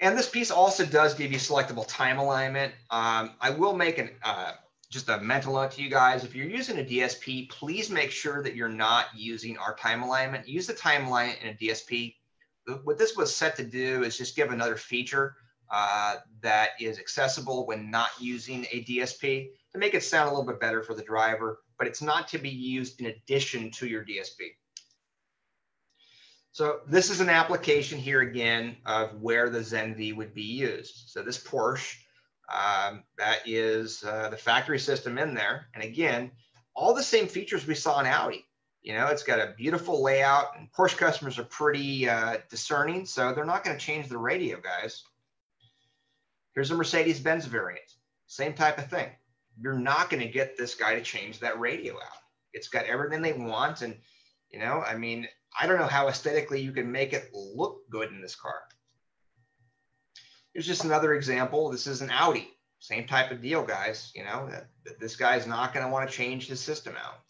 and this piece also does give you selectable time alignment. Um, I will make an uh, just a mental note to you guys. If you're using a DSP, please make sure that you're not using our time alignment. Use the time alignment in a DSP. What this was set to do is just give another feature uh, that is accessible when not using a DSP to make it sound a little bit better for the driver but it's not to be used in addition to your DSP. So this is an application here again of where the ZenV would be used. So this Porsche, um, that is uh, the factory system in there. And again, all the same features we saw in Audi. You know, it's got a beautiful layout and Porsche customers are pretty uh, discerning. So they're not going to change the radio, guys. Here's a Mercedes-Benz variant. Same type of thing you're not going to get this guy to change that radio out. It's got everything they want. And, you know, I mean, I don't know how aesthetically you can make it look good in this car. Here's just another example. This is an Audi. Same type of deal, guys. You know, that, that this guy's not going to want to change his system out.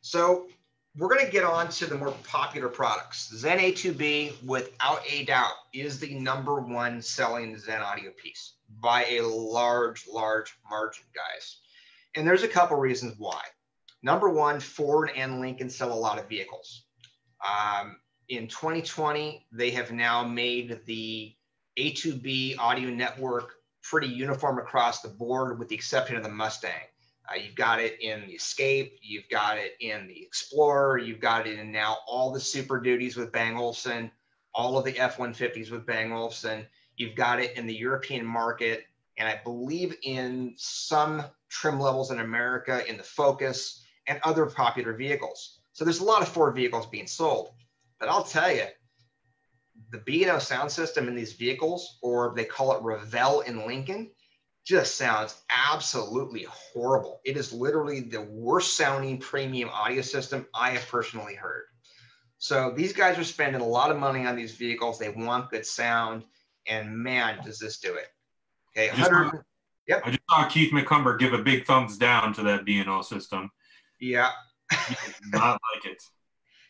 So we're going to get on to the more popular products. Zen A2B, without a doubt, is the number one selling Zen audio piece by a large, large margin, guys. And there's a couple reasons why. Number one, Ford and Lincoln sell a lot of vehicles. Um, in 2020, they have now made the A2B audio network pretty uniform across the board, with the exception of the Mustang. Uh, you've got it in the Escape, you've got it in the Explorer, you've got it in now all the Super Duties with Bang Olufsen, all of the F 150s with Bang Olufsen. You've got it in the European market, and I believe in some trim levels in America, in the Focus, and other popular vehicles. So there's a lot of Ford vehicles being sold. But I'll tell you, the B&O sound system in these vehicles, or they call it Revel in Lincoln, just sounds absolutely horrible. It is literally the worst sounding premium audio system I have personally heard. So these guys are spending a lot of money on these vehicles. They want good sound and man, does this do it. Okay, 100. Yep. I just saw Keith McCumber give a big thumbs down to that B&O system. Yeah. not like it.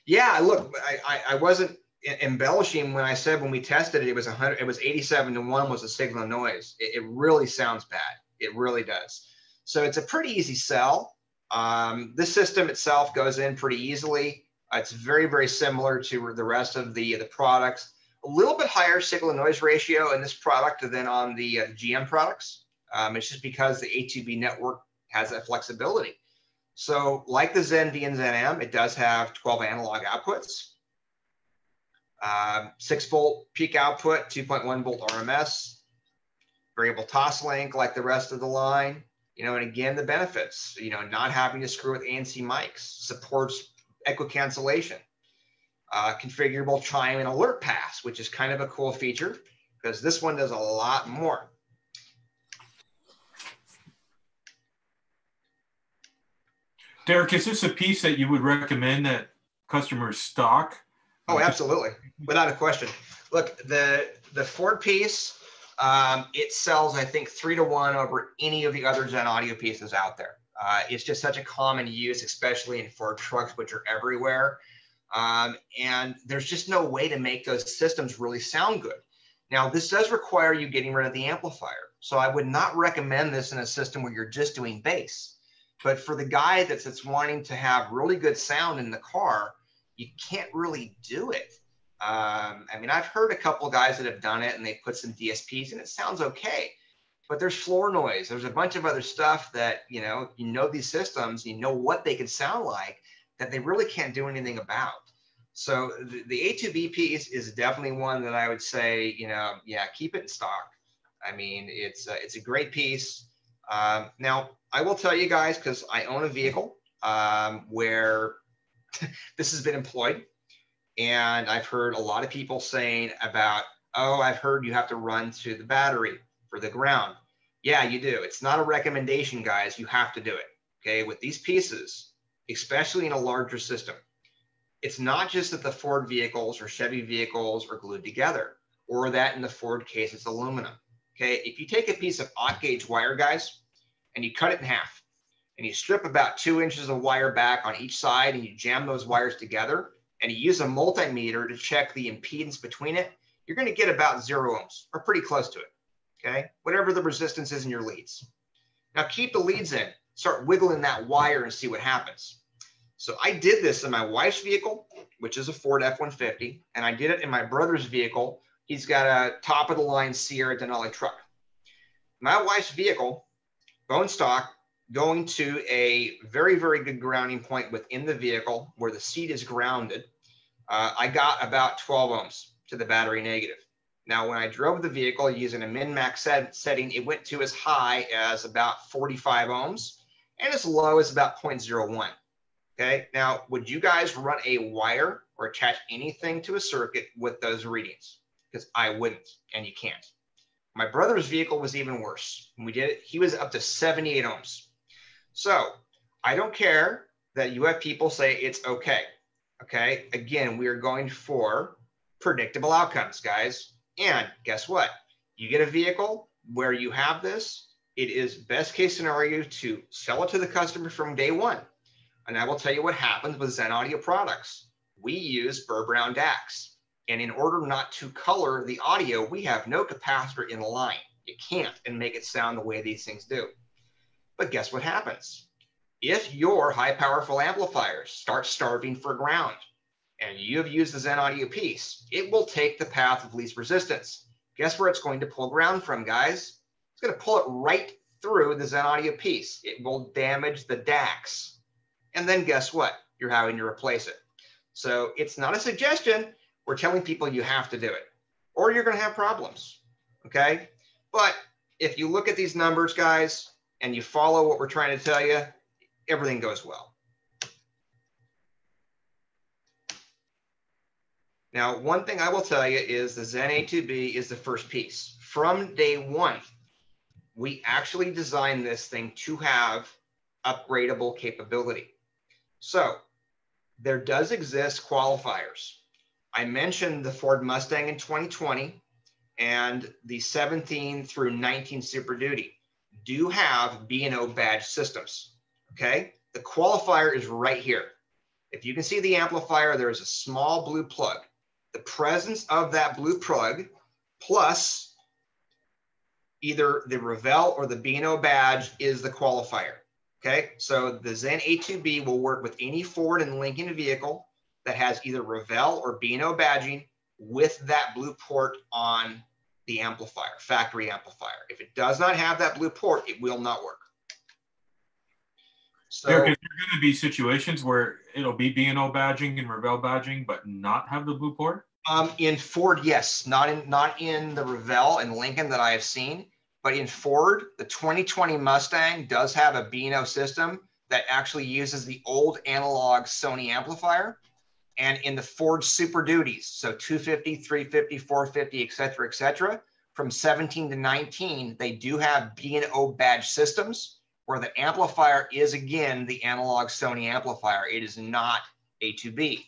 Yeah, look, I, I, I, wasn't embellishing when I said when we tested it, it was 100, it was 87 to 1 was the signal noise. It, it really sounds bad. It really does. So it's a pretty easy sell. Um, this system itself goes in pretty easily. Uh, it's very, very similar to the rest of the, the products a little bit higher signal to noise ratio in this product than on the uh, GM products. Um, it's just because the A2B network has that flexibility. So like the Zen V and Zen M, it does have 12 analog outputs, um, six volt peak output, 2.1 volt RMS, variable Toslink like the rest of the line. You know, and again, the benefits, you know, not having to screw with ANC mics, supports echo cancellation. uh, configurable chime and alert pass, which is kind of a cool feature because this one does a lot more. Derek, is this a piece that you would recommend that customers stock? Oh, absolutely, without a question. Look, the the Ford piece, um, it sells, I think, three to one over any of the other Zen audio pieces out there. Uh, it's just such a common use, especially in Ford trucks, which are everywhere. Um, and there's just no way to make those systems really sound good. Now, this does require you getting rid of the amplifier. So I would not recommend this in a system where you're just doing bass. But for the guy that's, that's wanting to have really good sound in the car, you can't really do it. Um, I mean, I've heard a couple guys that have done it and they put some DSPs and it sounds okay. But there's floor noise. There's a bunch of other stuff that, you know, you know these systems, you know what they can sound like that they really can't do anything about. So the, the A2B piece is definitely one that I would say, you know, yeah, keep it in stock. I mean, it's a, it's a great piece. Um, now, I will tell you guys because I own a vehicle um, where this has been employed, and I've heard a lot of people saying about, oh, I've heard you have to run to the battery for the ground. Yeah, you do. It's not a recommendation, guys. You have to do it. Okay, with these pieces, especially in a larger system it's not just that the Ford vehicles or Chevy vehicles are glued together, or that in the Ford case it's aluminum. Okay, if you take a piece of aught gauge wire, guys, and you cut it in half, and you strip about two inches of wire back on each side, and you jam those wires together, and you use a multimeter to check the impedance between it, you're going to get about zero ohms, or pretty close to it. Okay, whatever the resistance is in your leads. Now keep the leads in, start wiggling that wire and see what happens. So I did this in my wife's vehicle, which is a Ford F-150, and I did it in my brother's vehicle. He's got a top of the line Sierra Denali truck. My wife's vehicle, bone stock, going to a very, very good grounding point within the vehicle where the seat is grounded. Uh, I got about 12 ohms to the battery negative. Now, when I drove the vehicle using a min max set setting, it went to as high as about 45 ohms and as low as about 0.01. Okay. Now, would you guys run a wire or attach anything to a circuit with those readings? Because I wouldn't, and you can't. My brother's vehicle was even worse. When we did it, he was up to 78 ohms. So I don't care that you have people say it's okay. Okay. Again, we are going for predictable outcomes, guys. And guess what? You get a vehicle where you have this, it is best case scenario to sell it to the customer from day one and I will tell you what happens with Zen Audio products. We use Burr Brown DACs. And in order not to color the audio, we have no capacitor in line. You can't and make it sound the way these things do. But guess what happens? If your high powerful amplifiers start starving for ground and you have used the Zen Audio piece, it will take the path of least resistance. Guess where it's going to pull ground from, guys? It's going to pull it right through the Zen Audio piece. It will damage the DACs. And then guess what? You're having to replace it. So it's not a suggestion. We're telling people you have to do it or you're going to have problems. Okay. But if you look at these numbers, guys, and you follow what we're trying to tell you, everything goes well. Now, one thing I will tell you is the Zen A2B is the first piece. From day one, we actually designed this thing to have upgradable capability. So there does exist qualifiers. I mentioned the Ford Mustang in 2020 and the 17 through 19 Super Duty do have B&O badge systems. Okay, the qualifier is right here. If you can see the amplifier, there is a small blue plug. The presence of that blue plug plus either the Revel or the B&O badge is the qualifier. Okay, so the Zen A2B will work with any Ford and Lincoln vehicle that has either Revel or B&O badging with that blue port on the amplifier, factory amplifier. If it does not have that blue port, it will not work. So there, are going to be situations where it'll be B&O badging and Revel badging, but not have the blue port. Um, in Ford, yes, not in not in the Revell and Lincoln that I have seen. But in Ford, the 2020 Mustang does have a B&O system that actually uses the old analog Sony amplifier. And in the Ford Super Duties, so 250, 350, 450, et cetera, et cetera, from 17 to 19, they do have B&O badge systems where the amplifier is again the analog Sony amplifier. It is not A2B.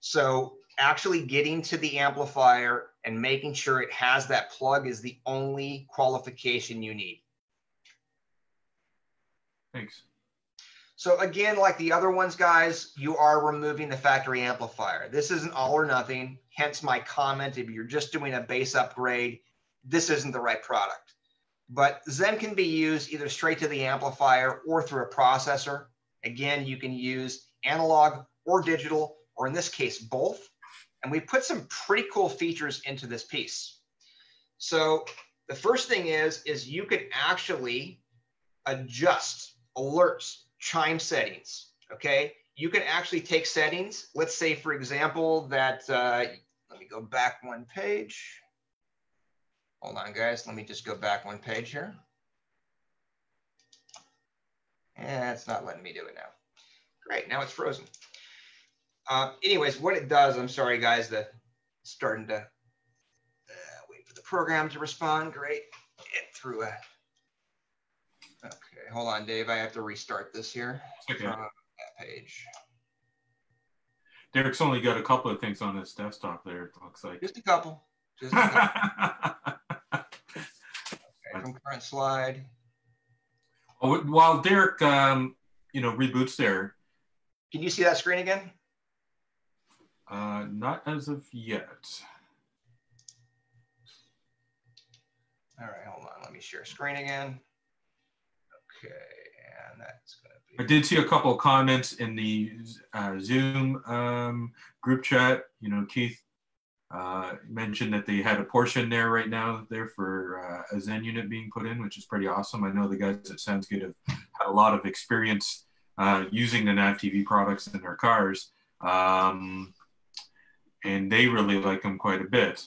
So actually getting to the amplifier and making sure it has that plug is the only qualification you need. Thanks. So again, like the other ones, guys, you are removing the factory amplifier. This isn't all or nothing. Hence my comment, if you're just doing a bass upgrade, this isn't the right product. But Zen can be used either straight to the amplifier or through a processor. Again, you can use analog or digital, or in this case, both. And we put some pretty cool features into this piece. So the first thing is, is you can actually adjust alerts, chime settings, okay? You can actually take settings. Let's say, for example, that, uh, let me go back one page. Hold on, guys. Let me just go back one page here. And it's not letting me do it now. Great, now it's frozen. Uh, anyways, what it does, I'm sorry, guys, the starting to uh, wait for the program to respond. Great, it threw a. Okay, hold on, Dave. I have to restart this here Okay. from that page. Derek's only got a couple of things on his desktop there, it looks like. Just a couple. Just a couple. okay, from current slide. Oh, While Derek, um, you know, reboots there, Can you see that screen again? uh, not as of yet. All right, hold on. Let me share screen again. Okay, and that's going I to be. did see a couple of comments in the uh, Zoom um, group chat. You know, Keith uh, mentioned that they had a portion there right now there for uh, a Zen unit being put in, which is pretty awesome. I know the guys at Sounds Good have had a lot of experience uh, using the Nav TV products in their cars, um, and they really like them quite a bit.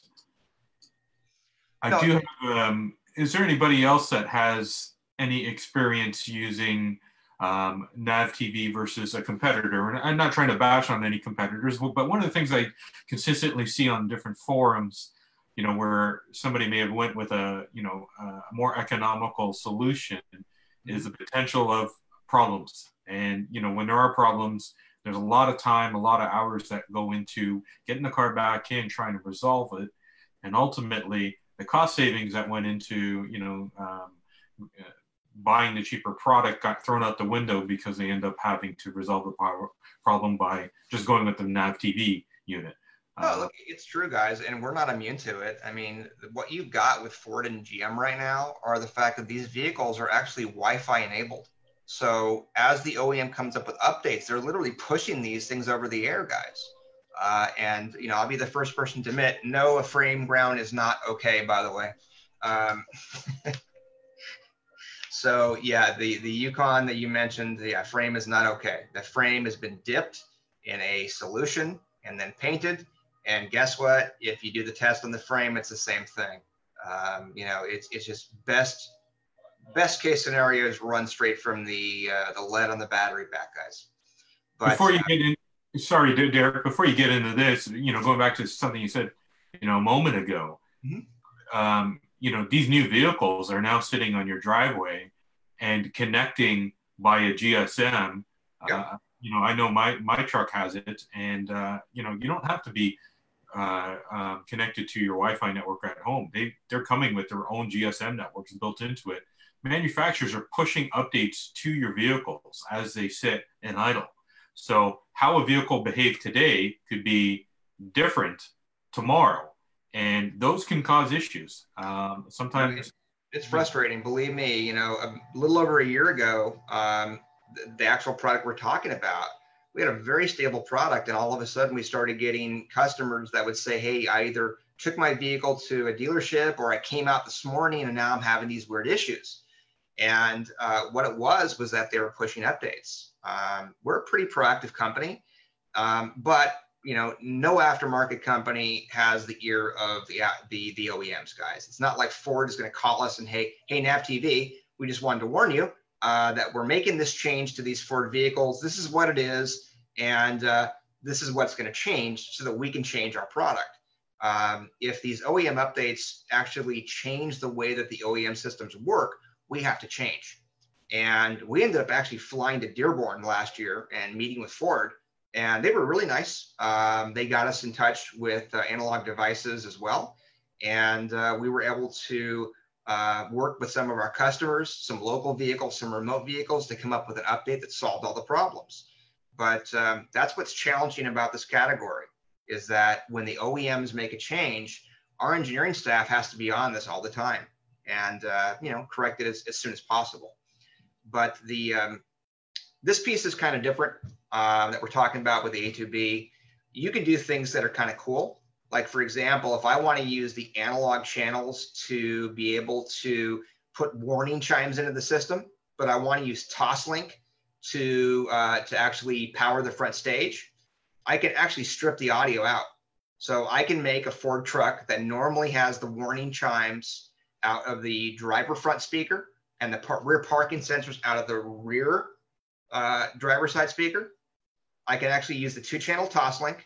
I No. do have. Um, is there anybody else that has any experience using um, Nav TV versus a competitor? And I'm not trying to bash on any competitors, but one of the things I consistently see on different forums, you know, where somebody may have went with a you know a more economical solution, is the potential of problems. And you know, when there are problems, there's a lot of time, a lot of hours that go into getting the car back in, trying to resolve it, and ultimately the cost savings that went into you know um, buying the cheaper product got thrown out the window because they end up having to resolve the power problem by just going with the nav TV unit. Uh, look, it's true, guys, and we're not immune to it. I mean, what you've got with Ford and GM right now are the fact that these vehicles are actually Wi-Fi enabled. So as the OEM comes up with updates, they're literally pushing these things over the air, guys. Uh, and you know, I'll be the first person to admit, no, a frame ground is not okay. By the way. Um, so yeah, the the Yukon that you mentioned, the yeah, frame is not okay. The frame has been dipped in a solution and then painted. And guess what? If you do the test on the frame, it's the same thing. Um, you know, it's it's just best best case scenario is run straight from the uh, the lead on the battery back, guys. But before you uh, get in, sorry, Derek, before you get into this, you know, going back to something you said, you know, a moment ago, Mhm. um, you know, these new vehicles are now sitting on your driveway and connecting via GSM. Yeah. Uh, you know, I know my my truck has it, and uh, you know, you don't have to be uh, um, connected to your Wi-Fi network at home. They they're coming with their own GSM networks built into it. Manufacturers are pushing updates to your vehicles as they sit and idle. So how a vehicle behaved today could be different tomorrow, and those can cause issues. Um, sometimes, it's frustrating. Believe me, you know, a little over a year ago, um, the, the actual product we're talking about, we had a very stable product, and all of a sudden we started getting customers that would say, "Hey, I either took my vehicle to a dealership or I came out this morning, and now I'm having these weird issues." And uh, what it was was that they were pushing updates. Um, we're a pretty proactive company, um, but you know, no aftermarket company has the ear of the the the OEMs guys. It's not like Ford is going to call us and hey, hey, Nav TV, we just wanted to warn you uh, that we're making this change to these Ford vehicles. This is what it is, and uh, this is what's going to change so that we can change our product. Um, if these OEM updates actually change the way that the OEM systems work, we have to change. And we ended up actually flying to Dearborn last year and meeting with Ford, and they were really nice. Um, they got us in touch with uh, Analog Devices as well, and uh, we were able to uh, work with some of our customers, some local vehicles, some remote vehicles to come up with an update that solved all the problems. But um, that's what's challenging about this category is that when the OEMs make a change, our engineering staff has to be on this all the time and uh, you know correct it as, as soon as possible. But the um, this piece is kind of different uh, that we're talking about with the A2B. You can do things that are kind of cool. Like for example, if I want to use the analog channels to be able to put warning chimes into the system, but I want to use Toslink to uh, to actually power the front stage, I can actually strip the audio out. So I can make a Ford truck that normally has the warning chimes out of the driver front speaker and the par- rear parking sensors out of the rear uh, driver side speaker. I can actually use the two channel Toslink.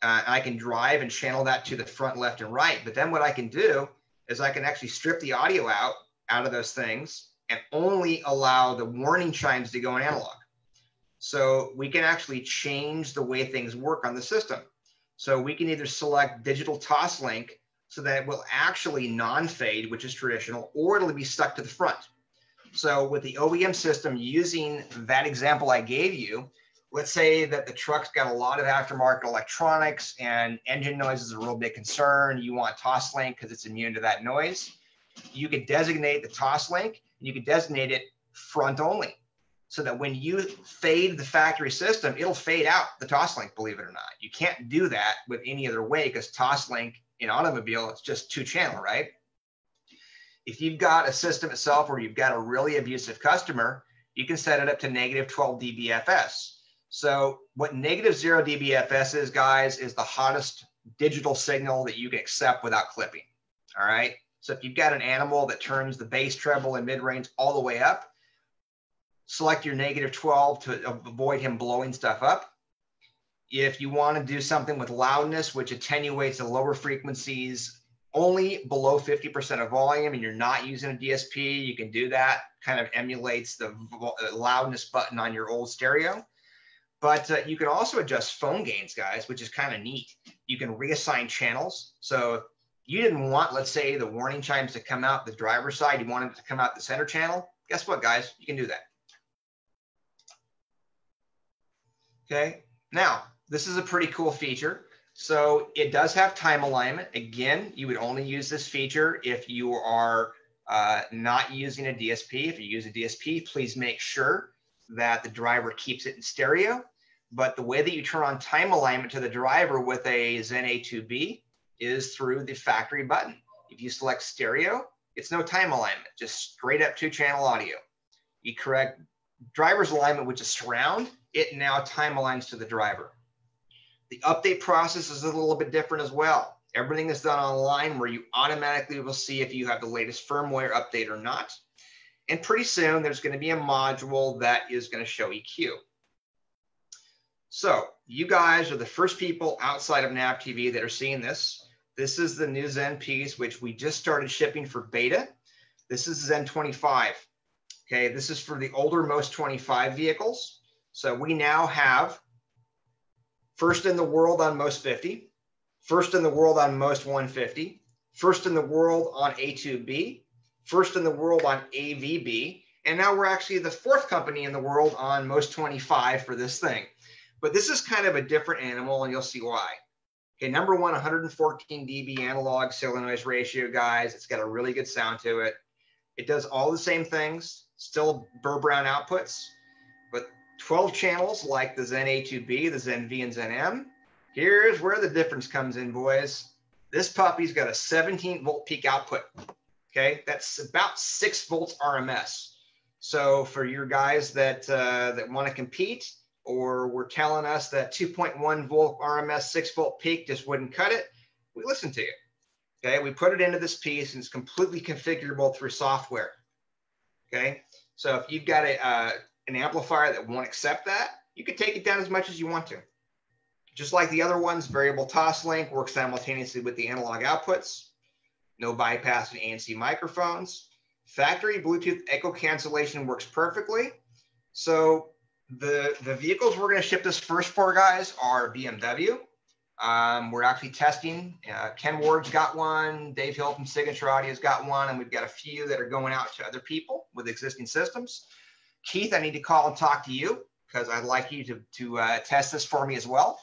Uh, I can drive and channel that to the front, left, and right. But then what I can do is I can actually strip the audio out out of those things and only allow the warning chimes to go in analog. So we can actually change the way things work on the system. So we can either select digital Toslink so that it will actually non-fade, which is traditional, or it'll be stuck to the front. So with the OEM system using that example I gave you, let's say that the truck's got a lot of aftermarket electronics and engine noise is a real big concern. You want Toslink because it's immune to that noise. You could designate the Toslink and you could designate it front only so that when you fade the factory system, it'll fade out the Toslink, believe it or not. You can't do that with any other way because Toslink in automobile, it's just two channel, right? If you've got a system itself where you've got a really abusive customer, you can set it up to negative 12 dBFS. So what negative zero dBFS is, guys, is the hottest digital signal that you can accept without clipping. All right. So if you've got an animal that turns the bass treble and mid range all the way up, select your negative 12 to avoid him blowing stuff up. If you want to do something with loudness, which attenuates the lower frequencies only below 50% of volume and you're not using a DSP, you can do that. Kind of emulates the loudness button on your old stereo. But uh, you can also adjust phone gains, guys, which is kind of neat. You can reassign channels. So you didn't want, let's say, the warning chimes to come out the driver's side, you wanted it to come out the center channel. Guess what, guys? You can do that. Okay. Now, this is a pretty cool feature. So it does have time alignment. Again, you would only use this feature if you are uh, not using a DSP. If you use a DSP, please make sure that the driver keeps it in stereo. But the way that you turn on time alignment to the driver with a Zen A2B is through the factory button. If you select stereo, it's no time alignment, just straight up two channel audio. You correct driver's alignment, which is surround, it now time aligns to the driver. The update process is a little bit different as well. Everything is done online where you automatically will see if you have the latest firmware update or not. And pretty soon there's going to be a module that is going to show EQ. So you guys are the first people outside of NAV TV that are seeing this. This is the new Zen piece, which we just started shipping for beta. This is Zen 25. Okay, this is for the older MOST 25 vehicles. So we now have first in the world on MOST 50, first in the world on MOST 150, first in the world on A2B, first in the world on AVB, and now we're actually the fourth company in the world on MOST 25 for this thing. But this is kind of a different animal, and you'll see why. Okay, number one, 114 dB analog signal noise ratio, guys. It's got a really good sound to it. It does all the same things, still Burr Brown outputs, but 12 channels like the Zen A2B, the Zen V, and Zen M. Here's where the difference comes in, boys. This puppy's got a 17 volt peak output. Okay, that's about six volts RMS. So for your guys that uh, that want to compete, or were telling us that 2.1 volt RMS, six volt peak just wouldn't cut it, we listen to you. Okay, we put it into this piece and it's completely configurable through software. Okay, so if you've got a, uh, an amplifier that won't accept that, you can take it down as much as you want to. just like the other ones, variable Toslink works simultaneously with the analog outputs. No bypass and ANC microphones. Factory Bluetooth echo cancellation works perfectly. So the, the vehicles we're going to ship this first for, guys, are BMW. Um, we're actually testing. Uh, Ken Ward's got one. Dave Hill from Signature Audio's got one, and we've got a few that are going out to other people with existing systems. Keith, I need to call and talk to you because I'd like you to, to uh, test this for me as well.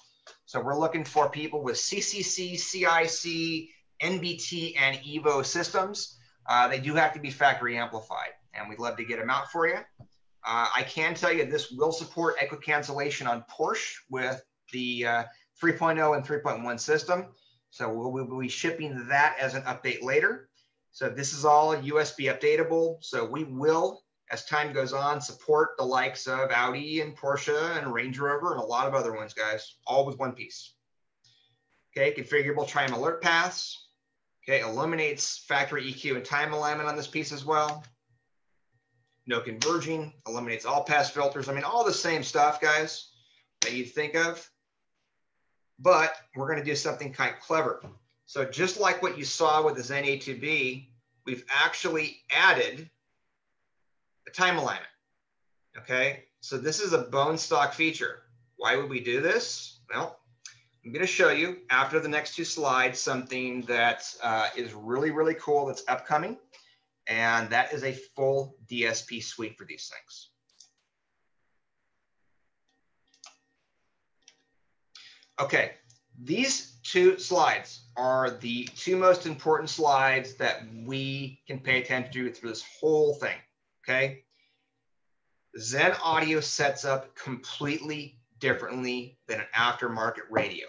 So we're looking for people with CCC, CIC, NBT, and EVO systems. Uh, they do have to be factory amplified, and we'd love to get them out for you. Uh, I can tell you this will support echo cancellation on Porsche with the uh, 3.0 and 3.1 system. So we'll, we'll be shipping that as an update later. So this is all USB updatable. So we will as time goes on, support the likes of Audi and Porsche and Range Rover and a lot of other ones, guys, all with one piece. Okay, configurable time alert paths. Okay, eliminates factory EQ and time alignment on this piece as well. No converging, eliminates all pass filters. I mean, all the same stuff, guys, that you'd think of. But we're going to do something kind of clever. So just like what you saw with the Zen A2B, we've actually added a time alignment. Okay, so this is a bone stock feature. Why would we do this? Well, I'm going to show you after the next two slides something that uh, is really, really cool that's upcoming. And that is a full DSP suite for these things. Okay, these two slides are the two most important slides that we can pay attention to through this whole thing okay? Zen audio sets up completely differently than an aftermarket radio,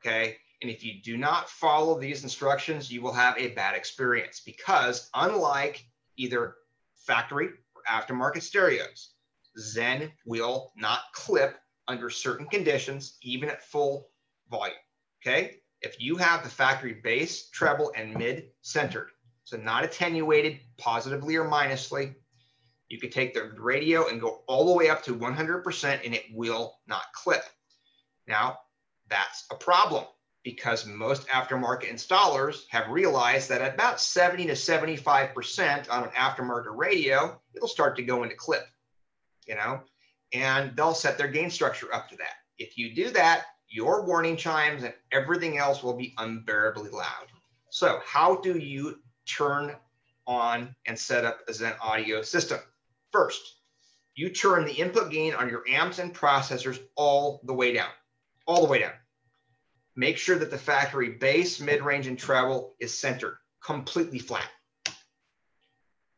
okay? And if you do not follow these instructions, you will have a bad experience because unlike either factory or aftermarket stereos, Zen will not clip under certain conditions, even at full volume, okay? If you have the factory bass, treble, and mid centered, so not attenuated positively or minusly, you can take the radio and go all the way up to 100% and it will not clip. Now, that's a problem because most aftermarket installers have realized that at about 70 to 75% on an aftermarket radio, it'll start to go into clip, you know, and they'll set their gain structure up to that. If you do that, your warning chimes and everything else will be unbearably loud. So how do you turn on and set up a Zen audio system? First, you turn the input gain on your amps and processors all the way down, all the way down. Make sure that the factory bass, mid-range, and treble is centered, completely flat.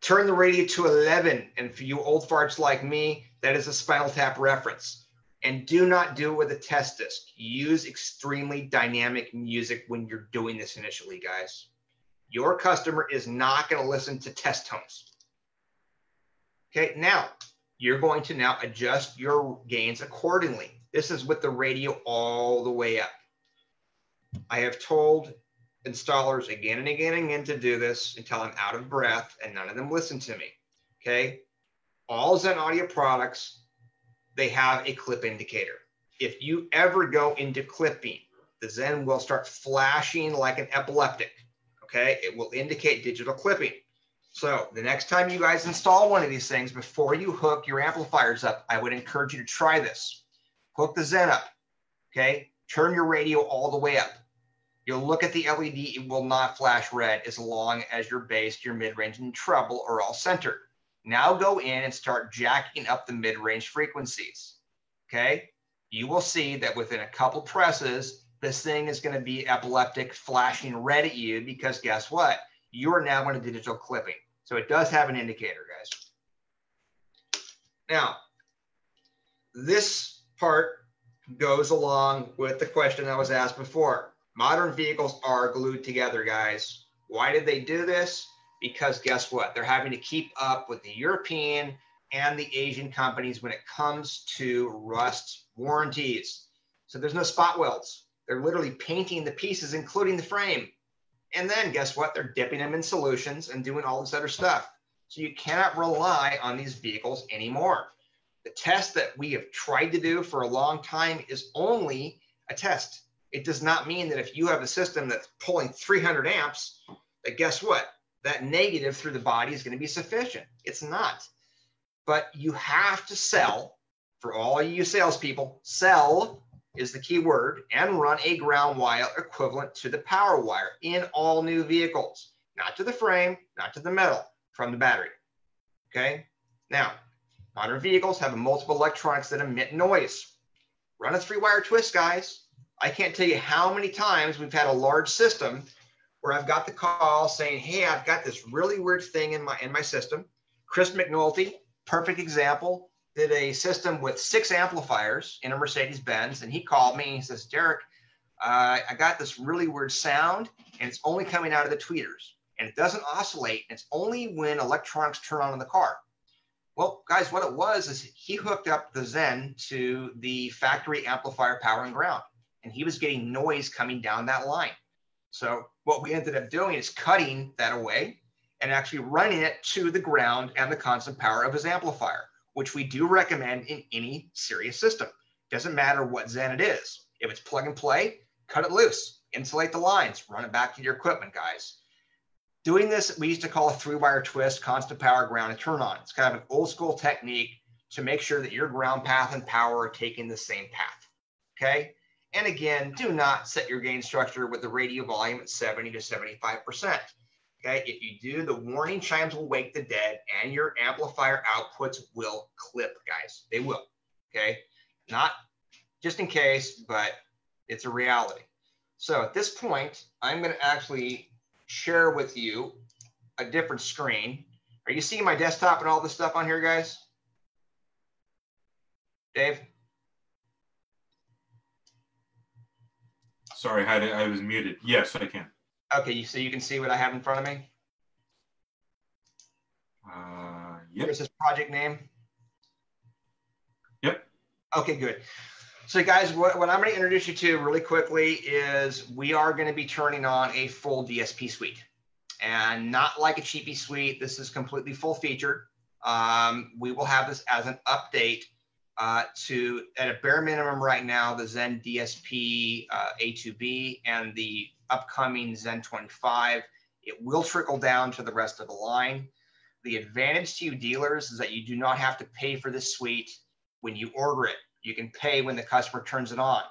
Turn the radio to 11, and for you old farts like me, that is a Spinal Tap reference. And do not do it with a test disc. Use extremely dynamic music when you're doing this initially, guys. Your customer is not going to listen to test tones. Okay, now you're going to now adjust your gains accordingly. This is with the radio all the way up. I have told installers again and again and again to do this until I'm out of breath and none of them listen to me. Okay. All Zen audio products, they have a clip indicator. If you ever go into clipping, the Zen will start flashing like an epileptic. Okay. It will indicate digital clipping. So the next time you guys install one of these things, before you hook your amplifiers up, I would encourage you to try this. Hook the Zen up, okay? Turn your radio all the way up. You'll look at the LED, it will not flash red as long as your bass, your mid-range, and treble are all centered. Now go in and start jacking up the mid-range frequencies, okay? You will see that within a couple presses, this thing is gonna be epileptic, flashing red at you because guess what? you are now going to digital clipping. So it does have an indicator, guys. Now, this part goes along with the question that was asked before. Modern vehicles are glued together, guys. Why did they do this? Because guess what? They're having to keep up with the European and the Asian companies when it comes to rust warranties. So there's no spot welds. They're literally painting the pieces, including the frame. And then guess what? They're dipping them in solutions and doing all this other stuff. So you cannot rely on these vehicles anymore. The test that we have tried to do for a long time is only a test. It does not mean that if you have a system that's pulling 300 amps, that guess what? That negative through the body is going to be sufficient. It's not. But you have to sell, for all you salespeople, sell is the key word, and run a ground wire equivalent to the power wire in all new vehicles, not to the frame, not to the metal, from the battery. Okay. Now, modern vehicles have multiple electronics that emit noise. Run a three wire twist, guys. I can't tell you how many times we've had a large system where I've got the call saying, "Hey, I've got this really weird thing in my in my system." Chris McNulty, perfect example, did a system with six amplifiers in a Mercedes Benz, and he called me. He says, "Derek, uh, I got this really weird sound, and it's only coming out of the tweeters, and it doesn't oscillate. And it's only when electronics turn on in the car." Well, guys, what it was is he hooked up the Zen to the factory amplifier power and ground and he was getting noise coming down that line. So what we ended up doing is cutting that away and actually running it to the ground and the constant power of his amplifier, which we do recommend in any serious system. Doesn't matter what Zen it is. If it's plug and play, cut it loose, insulate the lines, run it back to your equipment, guys. Doing this, we used to call a three wire twist, constant power, ground, and turn on. It's kind of an old school technique to make sure that your ground path and power are taking the same path. Okay. And again, do not set your gain structure with the radio volume at 70 to 75%. Okay, if you do, the warning chimes will wake the dead and your amplifier outputs will clip, guys. They will. Okay, not just in case, but it's a reality. So at this point, I'm going to actually share with you a different screen. Are you seeing my desktop and all this stuff on here, guys? Dave? Sorry, I, I was muted. Yes, I can. Okay, you so you can see what I have in front of me? Uh, yep. Here's his project name. Yep. Okay, good. So guys, what, what I'm going to introduce you to really quickly is we are going to be turning on a full DSP suite. And not like a cheapy suite, this is completely full featured. Um, we will have this as an update uh, to, at a bare minimum right now, the Zen DSP uh, A2B and the upcoming Zen 25. It will trickle down to the rest of the line. The advantage to you dealers is that you do not have to pay for this suite when you order it. You can pay when the customer turns it on.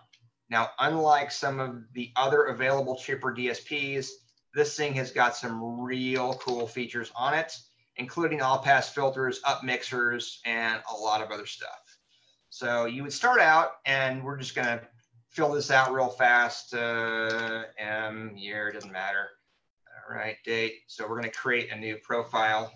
Now, unlike some of the other available cheaper DSPs, this thing has got some real cool features on it, including all pass filters, up mixers, and a lot of other stuff. So you would start out, and we're just going to fill this out real fast. Uh, M year doesn't matter. All right, date. So we're going to create a new profile.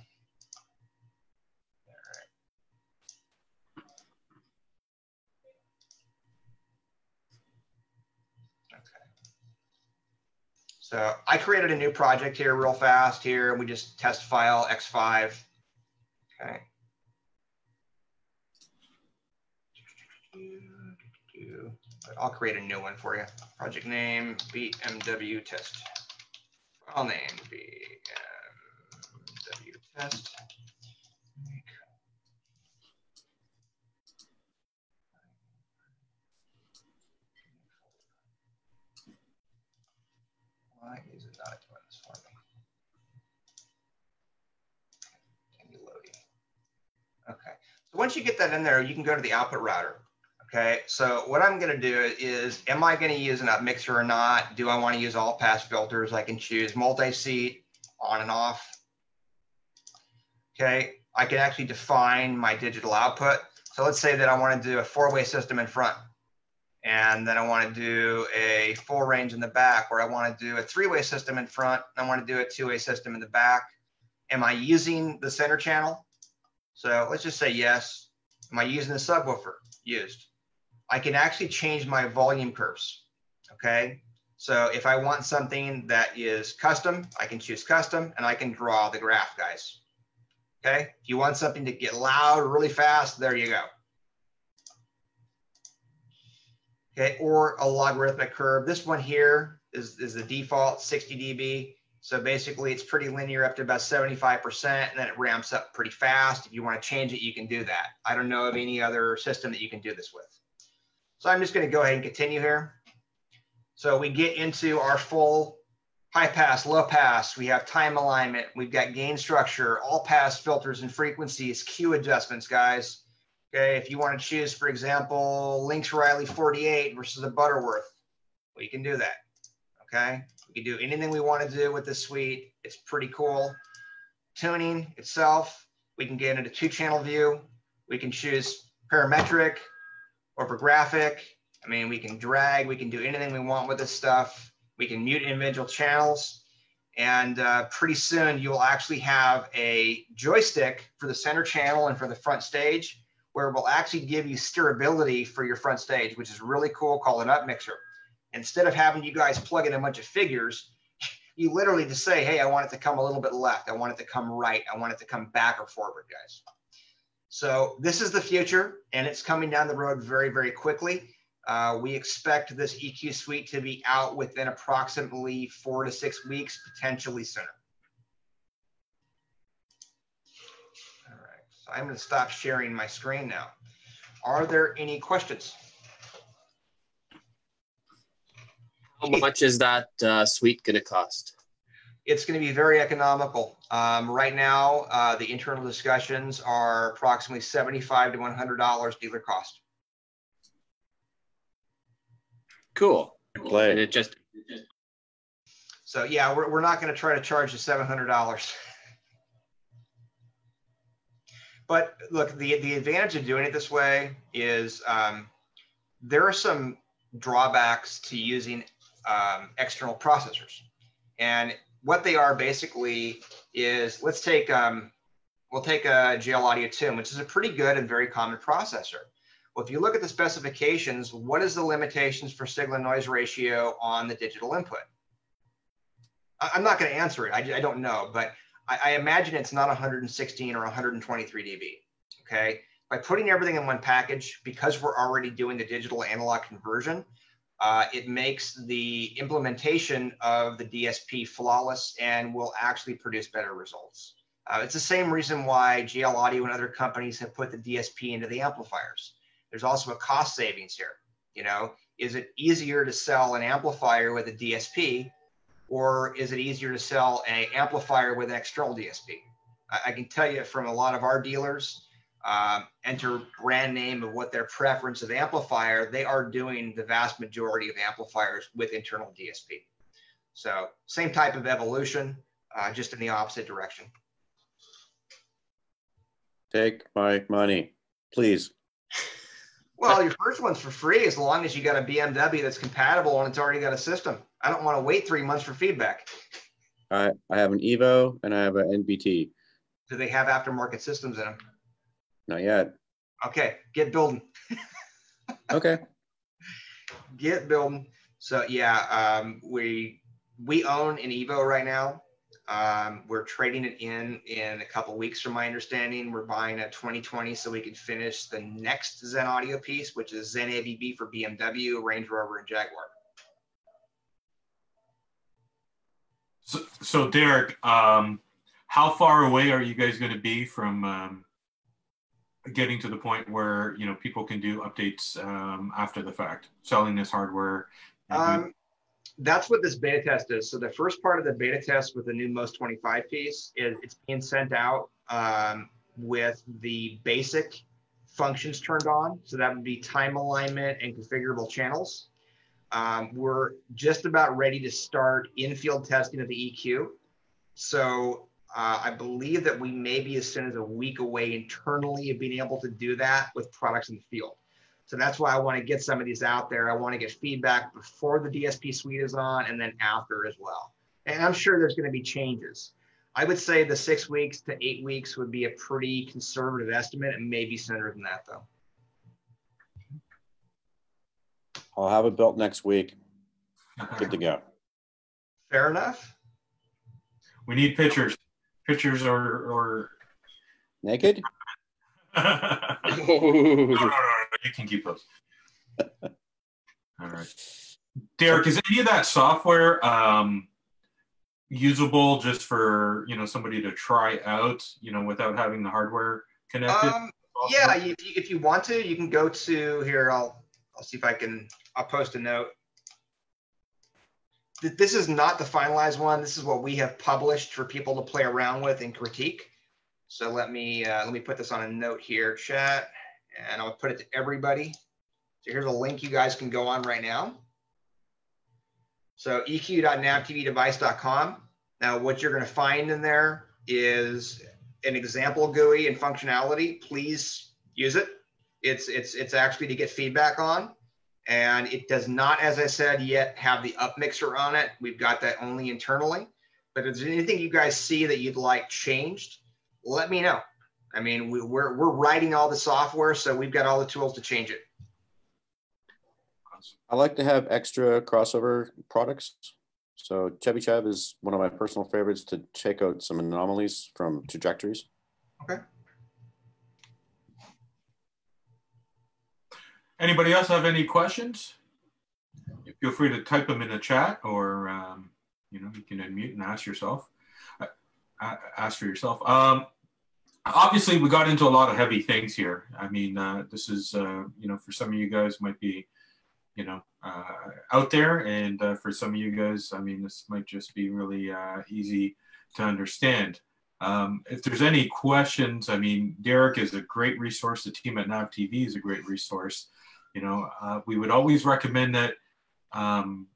So I created a new project here real fast here. We just test file X5. Okay. I'll create a new one for you. Project name, BMW test. File name, BMW test. Why is it not doing this for me? Continue loading. Okay. So once you get that in there, you can go to the output router. Okay, so what I'm going to do is, am I going to use an up mixer or not? Do I want to use all pass filters? I can choose multi-seat, on and off. Okay, I can actually define my digital output. So let's say that I want to do a four-way system in front. And then I want to do a full range in the back, or I want to do a three-way system in front. And I want to do a two-way system in the back. Am I using the center channel? So let's just say yes. Am I using the subwoofer? Used. I can actually change my volume curves. Okay. So if I want something that is custom, I can choose custom and I can draw the graph, guys. Okay. If you want something to get loud really fast, there you go. Okay. Or a logarithmic curve. This one here is, is the default 60 dB. So basically it's pretty linear up to about 75% and then it ramps up pretty fast. If you want to change it, you can do that. I don't know of any other system that you can do this with. So I'm just going to go ahead and continue here. So we get into our full high pass, low pass. We have time alignment. We've got gain structure, all pass filters and frequencies, Q adjustments, guys. Okay, if you want to choose, for example, Linkwitz Riley 48 versus a Butterworth, we can do that. Okay, we can do anything we want to do with this suite. It's pretty cool. Tuning itself, we can get into two channel view. We can choose parametric, orthographic. I mean, we can drag, we can do anything we want with this stuff. We can mute individual channels. And uh, pretty soon you'll actually have a joystick for the center channel and for the front stage where it will actually give you steerability for your front stage, which is really cool, called an up mixer. Instead of having you guys plug in a bunch of figures, you literally just say, hey, I want it to come a little bit left. I want it to come right. I want it to come back or forward, guys. So this is the future, and it's coming down the road very, very quickly. Uh, we expect this EQ suite to be out within approximately four to six weeks, potentially sooner. All right, so I'm going to stop sharing my screen now. Are there any questions? How much is that uh, suite going to cost? It's going to be very economical. Um, right now, uh, the internal discussions are approximately 75 to $100 dealer cost. Cool. Play. And it just So yeah, we're, we're not going to try to charge you seven hundred dollars. But look, the the advantage of doing it this way is um, there are some drawbacks to using um, external processors, and what they are basically is let's take um, we'll take a JL Audio Tune, which is a pretty good and very common processor. Well, if you look at the specifications, what is the limitations for signal noise ratio on the digital input? I'm not going to answer it. I, I don't know, but I, I imagine it's not 116 or 123 dB. Okay. By putting everything in one package, because we're already doing the digital analog conversion, uh, it makes the implementation of the DSP flawless and will actually produce better results. Uh, it's the same reason why JL Audio and other companies have put the DSP into the amplifiers. There's also a cost savings here. You know, is it easier to sell an amplifier with a DSP, or is it easier to sell an amplifier with an external DSP? I, I can tell you from a lot of our dealers, um, enter brand name of what their preference of amplifier, they are doing the vast majority of amplifiers with internal DSP. So same type of evolution, uh, just in the opposite direction. Take my money, please. Well, your first one's for free as long as you got a BMW that's compatible and it's already got a system. I don't want to wait three months for feedback. I, I have an Evo and I have an NBT. Do they have aftermarket systems in them? Not yet. Okay, get building. Okay. get building. So yeah, um, we we own an Evo right now. Um, we're trading it in in a couple weeks, from my understanding. We're buying a 2020 so we can finish the next Zen Audio piece, which is Zen AVB for BMW, Range Rover, and Jaguar. So, so Derek, um, how far away are you guys going to be from um, getting to the point where you know people can do updates um, after the fact, selling this hardware? Um, that's what this beta test is. So the first part of the beta test with the new MOST 25 piece is it's being sent out um, with the basic functions turned on. So that would be time alignment and configurable channels. Um, we're just about ready to start in-field testing of the EQ. So uh, I believe that we may be as soon as a week away internally of being able to do that with products in the field. So that's why I want to get some of these out there. I want to get feedback before the DSP suite is on and then after as well. And I'm sure there's going to be changes. I would say the six weeks to eight weeks would be a pretty conservative estimate and maybe sooner than that though. I'll have it built next week. Good to go. Fair enough. we need pictures, pictures or or. Naked? no, no, no, no, you can keep those. All right, Derek. Is any of that software um, usable just for you know somebody to try out, you know, without having the hardware connected? Um, yeah, if you, if you want to, you can go to here. I'll I'll see if I can. I'll post a note. Th- this is not the finalized one. This is what we have published for people to play around with and critique. So let me uh, let me put this on a note here, chat, and I'll put it to everybody. So here's a link you guys can go on right now. So eq.navtvdevice.com. Now what you're going to find in there is an example GUI and functionality. Please use it. It's it's it's actually to get feedback on and it does not, as I said, yet have the up mixer on it. We've got that only internally. But if there's anything you guys see that you'd like changed, let me know. I mean, we, we're we're writing all the software, so we've got all the tools to change it. I like to have extra crossover products. So Chevy Chev is one of my personal favorites to check out some anomalies from trajectories. Okay. Anybody else have any questions? Feel free to type them in the chat or, um, you know, you can unmute and ask yourself, uh, ask for yourself. Um, obviously, we got into a lot of heavy things here. I mean, uh, this is, uh, you know, for some of you guys might be, you know, uh, out there. And uh, for some of you guys, I mean, this might just be really uh, easy to understand. Um, if there's any questions, I mean, Derek is a great resource. The team at Nav TV is a great resource. You know, uh, we would always recommend that um,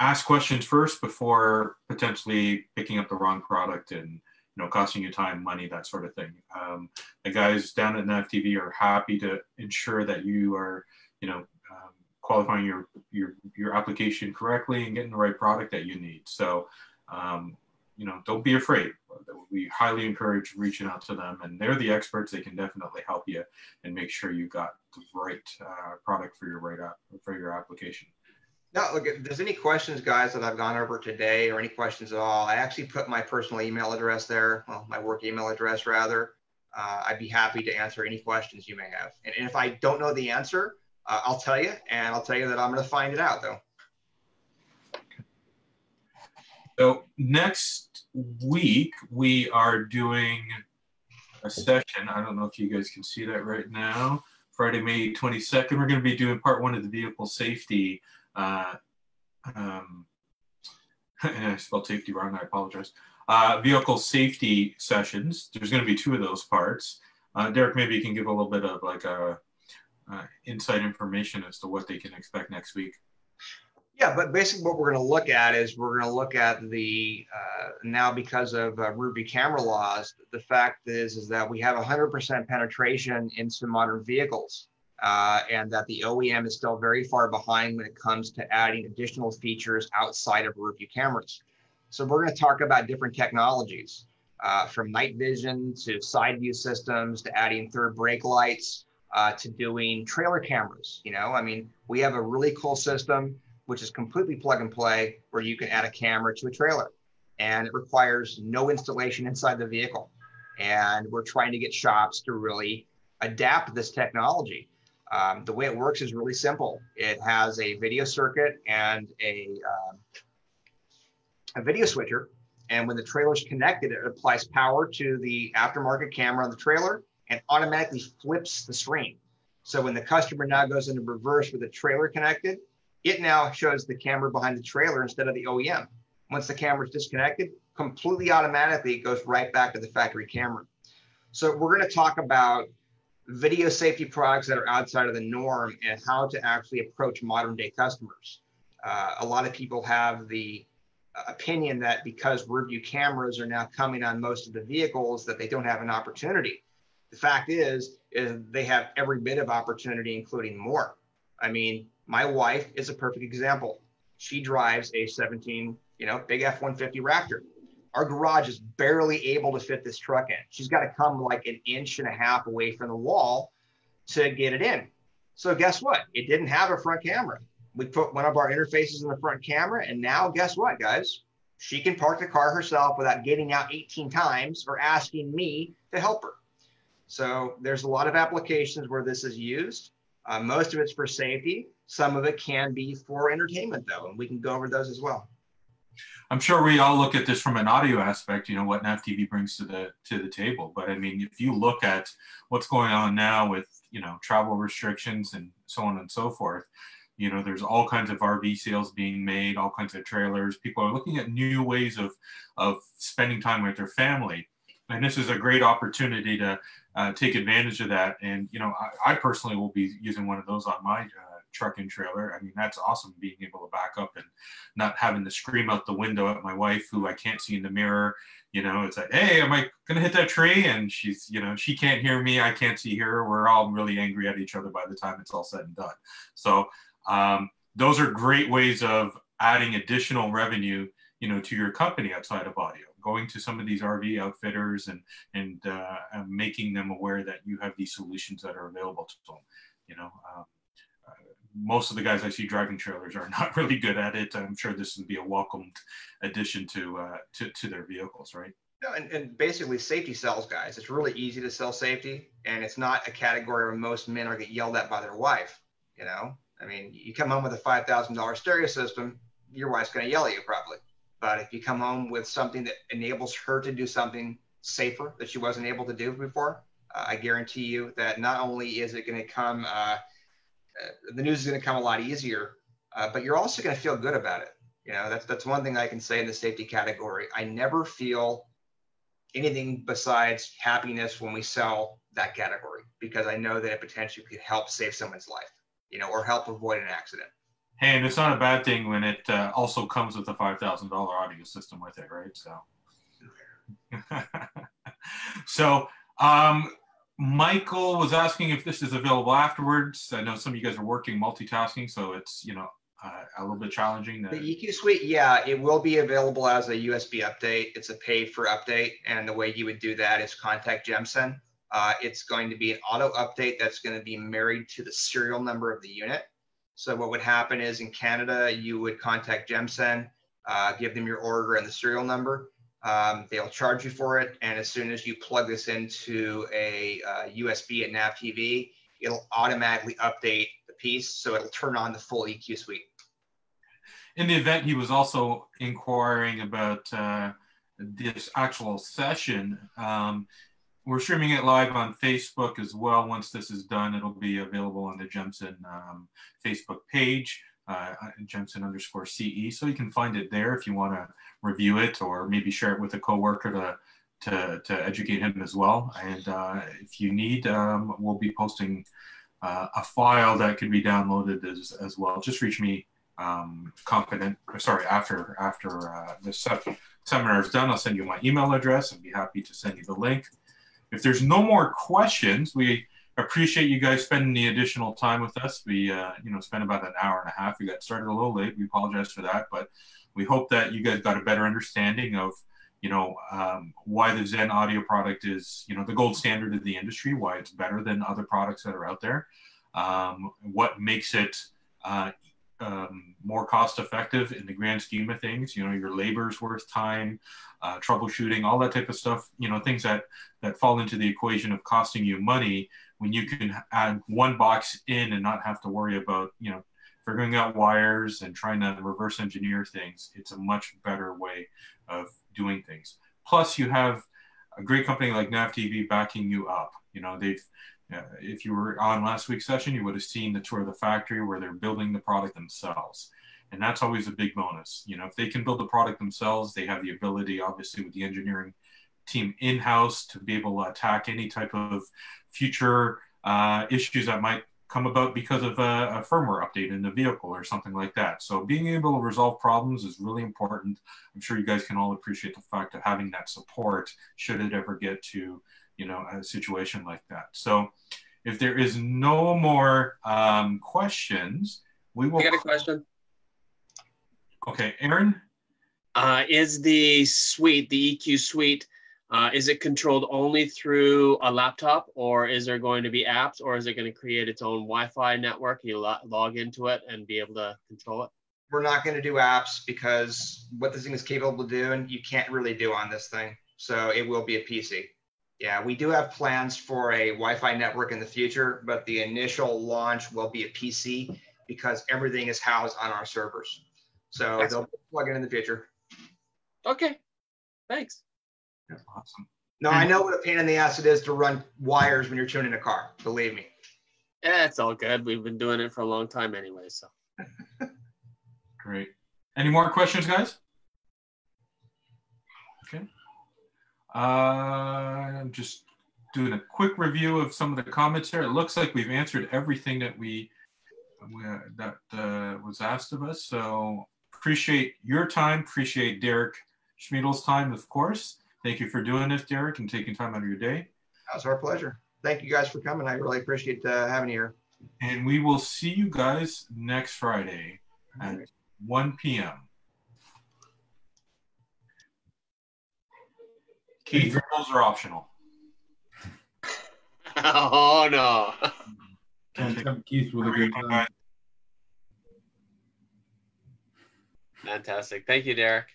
ask questions first before potentially picking up the wrong product and you know costing you time, money, that sort of thing. Um, the guys down at Nav TV are happy to ensure that you are, you know, um, qualifying your your your application correctly and getting the right product that you need. So, um, you know, don't be afraid. We highly encourage reaching out to them, and they're the experts. They can definitely help you and make sure you got the right uh, product for your right app for your application. No, look, if there's any questions, guys, that I've gone over today, or any questions at all, I actually put my personal email address there, well, my work email address rather. Uh, I'd be happy to answer any questions you may have. And, and if I don't know the answer, uh, I'll tell you, and I'll tell you that I'm going to find it out, though. So next week we are doing a session. I don't know if you guys can see that right now. Friday, May 22nd, we're going to be doing part one of the vehicle safety. Uh, um, I spelled safety wrong. I apologize. Uh, vehicle safety sessions. There's going to be two of those parts. Uh, Derek, maybe you can give a little bit of like a uh, inside information as to what they can expect next week. Yeah, but basically what we're going to look at is we're going to look at the uh, now because of uh, Ruby camera laws. The fact is is that we have 100% penetration into modern vehicles, uh, and that the OEM is still very far behind when it comes to adding additional features outside of rear view cameras. So we're going to talk about different technologies, uh, from night vision to side view systems to adding third brake lights uh, to doing trailer cameras. You know, I mean, we have a really cool system which is completely plug and play, where you can add a camera to a trailer. And it requires no installation inside the vehicle. And we're trying to get shops to really adapt this technology. Um, the way it works is really simple. It has a video circuit and a, um, a video switcher. And when the trailer is connected, it applies power to the aftermarket camera on the trailer and automatically flips the screen. So when the customer now goes into reverse with the trailer connected, it now shows the camera behind the trailer instead of the OEM. Once the camera is disconnected, completely automatically it goes right back to the factory camera. So we're going to talk about video safety products that are outside of the norm and how to actually approach modern day customers. Uh, a lot of people have the opinion that because rear view cameras are now coming on most of the vehicles that they don't have an opportunity. The fact is, is they have every bit of opportunity, including more. I mean, my wife is a perfect example. She drives a 17, you know, big F-150 Raptor. Our garage is barely able to fit this truck in. She's got to come like an inch and a half away from the wall to get it in. So guess what? It didn't have a front camera. We put one of our interfaces in the front camera, and now guess what, guys? She can park the car herself without getting out 18 times or asking me to help her. So there's a lot of applications where this is used. Uh, most of it's for safety. Some of it can be for entertainment, though, and we can go over those as well. I'm sure we all look at this from an audio aspect, you know, what NavTV brings to the to the table. But I mean, if you look at what's going on now with you know travel restrictions and so on and so forth, you know, there's all kinds of RV sales being made, all kinds of trailers. People are looking at new ways of of spending time with their family, and this is a great opportunity to uh, take advantage of that. And you know, I, I, personally will be using one of those on my uh, truck and trailer. I mean, that's awesome being able to back up and not having to scream out the window at my wife, who I can't see in the mirror. You know, it's like, hey, am I gonna hit that tree? And she's, you know, she can't hear me, I can't see her. We're all really angry at each other by the time it's all said and done. So um, those are great ways of adding additional revenue, you know, to your company outside of audio going to some of these RV outfitters and and, uh, and making them aware that you have these solutions that are available to them. You know, um, most of the guys I see driving trailers are not really good at it. I'm sure this would be a welcomed addition to uh, to, to their vehicles, right? Yeah, and, and basically safety sells, guys. It's really easy to sell safety, and it's not a category where most men are get yelled at by their wife. You know, I mean, you come home with a five thousand dollar stereo system, your wife's going to yell at you probably. But if you come home with something that enables her to do something safer that she wasn't able to do before, uh, I guarantee you that not only is it going to come, uh, the news is going to come a lot easier, uh, but you're also going to feel good about it. You know, that's that's one thing I can say in the safety category. I never feel anything besides happiness when we sell that category because I know that it potentially could help save someone's life, you know, or help avoid an accident. Hey, and it's not a bad thing when it uh, also comes with a five thousand dollar audio system with it, right? So, so um, Michael was asking if this is available afterwards. I know some of you guys are working multitasking, so it's you know uh, a little bit challenging. The EQ Suite, yeah, it will be available as a USB update. It's a paid for update, and the way you would do that is contact Gemsen. Uh, it's going to be an auto update that's going to be married to the serial number of the unit. So what would happen is in Canada, you would contact Gemsen, uh, give them your order and the serial number. Um, they'll charge you for it. And as soon as you plug this into a uh, USB at Nav TV, it'll automatically update the piece. So it'll turn on the full EQ suite. In the event, he was also inquiring about uh, this actual session. Um, we're streaming it live on Facebook as well. Once this is done, it'll be available on the Gemsen um, Facebook page, uh, Gemsen underscore CE. So you can find it there if you want to review it or maybe share it with a coworker to to, to educate him as well. And uh, if you need, um, we'll be posting uh, a file that can be downloaded as, as well. Just reach me um, confident, sorry, after after uh, this seminar is done, I'll send you my email address and be happy to send you the link. If there's no more questions, we appreciate you guys spending the additional time with us. We, uh, you know, spent about an hour and a half. We got started a little late. We apologize for that, but we hope that you guys got a better understanding of, you know, um, why the Zen audio product is, you know, the gold standard of the industry, why it's better than other products that are out there, um, what makes it uh, um, more cost effective in the grand scheme of things. You know, your labor's worth time, uh, troubleshooting, all that type of stuff. You know, things that that fall into the equation of costing you money when you can add one box in and not have to worry about you know figuring out wires and trying to reverse engineer things. It's a much better way of doing things. Plus, you have a great company like NavTV backing you up. You know, they've if you were on last week's session, you would have seen the tour of the factory where they're building the product themselves. And that's always a big bonus. You know, if they can build the product themselves, they have the ability, obviously, with the engineering team in house to be able to attack any type of future uh, issues that might come about because of a, a, firmware update in the vehicle or something like that. So being able to resolve problems is really important. I'm sure you guys can all appreciate the fact of having that support should it ever get to you know, a situation like that. So if there is no more um, questions, we will. I got a question. Okay, Aaron? Uh, is the suite, the EQ suite, uh, is it controlled only through a laptop or is there going to be apps or is it going to create its own Wi-Fi network? You lo log into it and be able to control it? We're not going to do apps because what this thing is capable of doing, you can't really do on this thing. So it will be a PC. Yeah, we do have plans for a Wi-Fi network in the future, but the initial launch will be a PC because everything is housed on our servers. So Excellent. they'll plug it in the future. Okay, thanks. Yeah, awesome. No, I know what a pain in the ass it is to run wires when you're tuning a car. Believe me. Yeah, it's all good. We've been doing it for a long time anyway, so. Great. Any more questions, guys? Okay. Uh, I'm just doing a quick review of some of the comments here. It looks like we've answered everything that we that uh, was asked of us. So appreciate your time. Appreciate Derek Schmiedl's time, of course. Thank you for doing this, Derek, and taking time out of your day. That's our pleasure. Thank you guys for coming. I really appreciate uh, having you here. And we will see you guys next Friday at 1 p.m. Keith, rules are optional. oh no. And Keith with a good time. Fantastic. Thank you, Derek.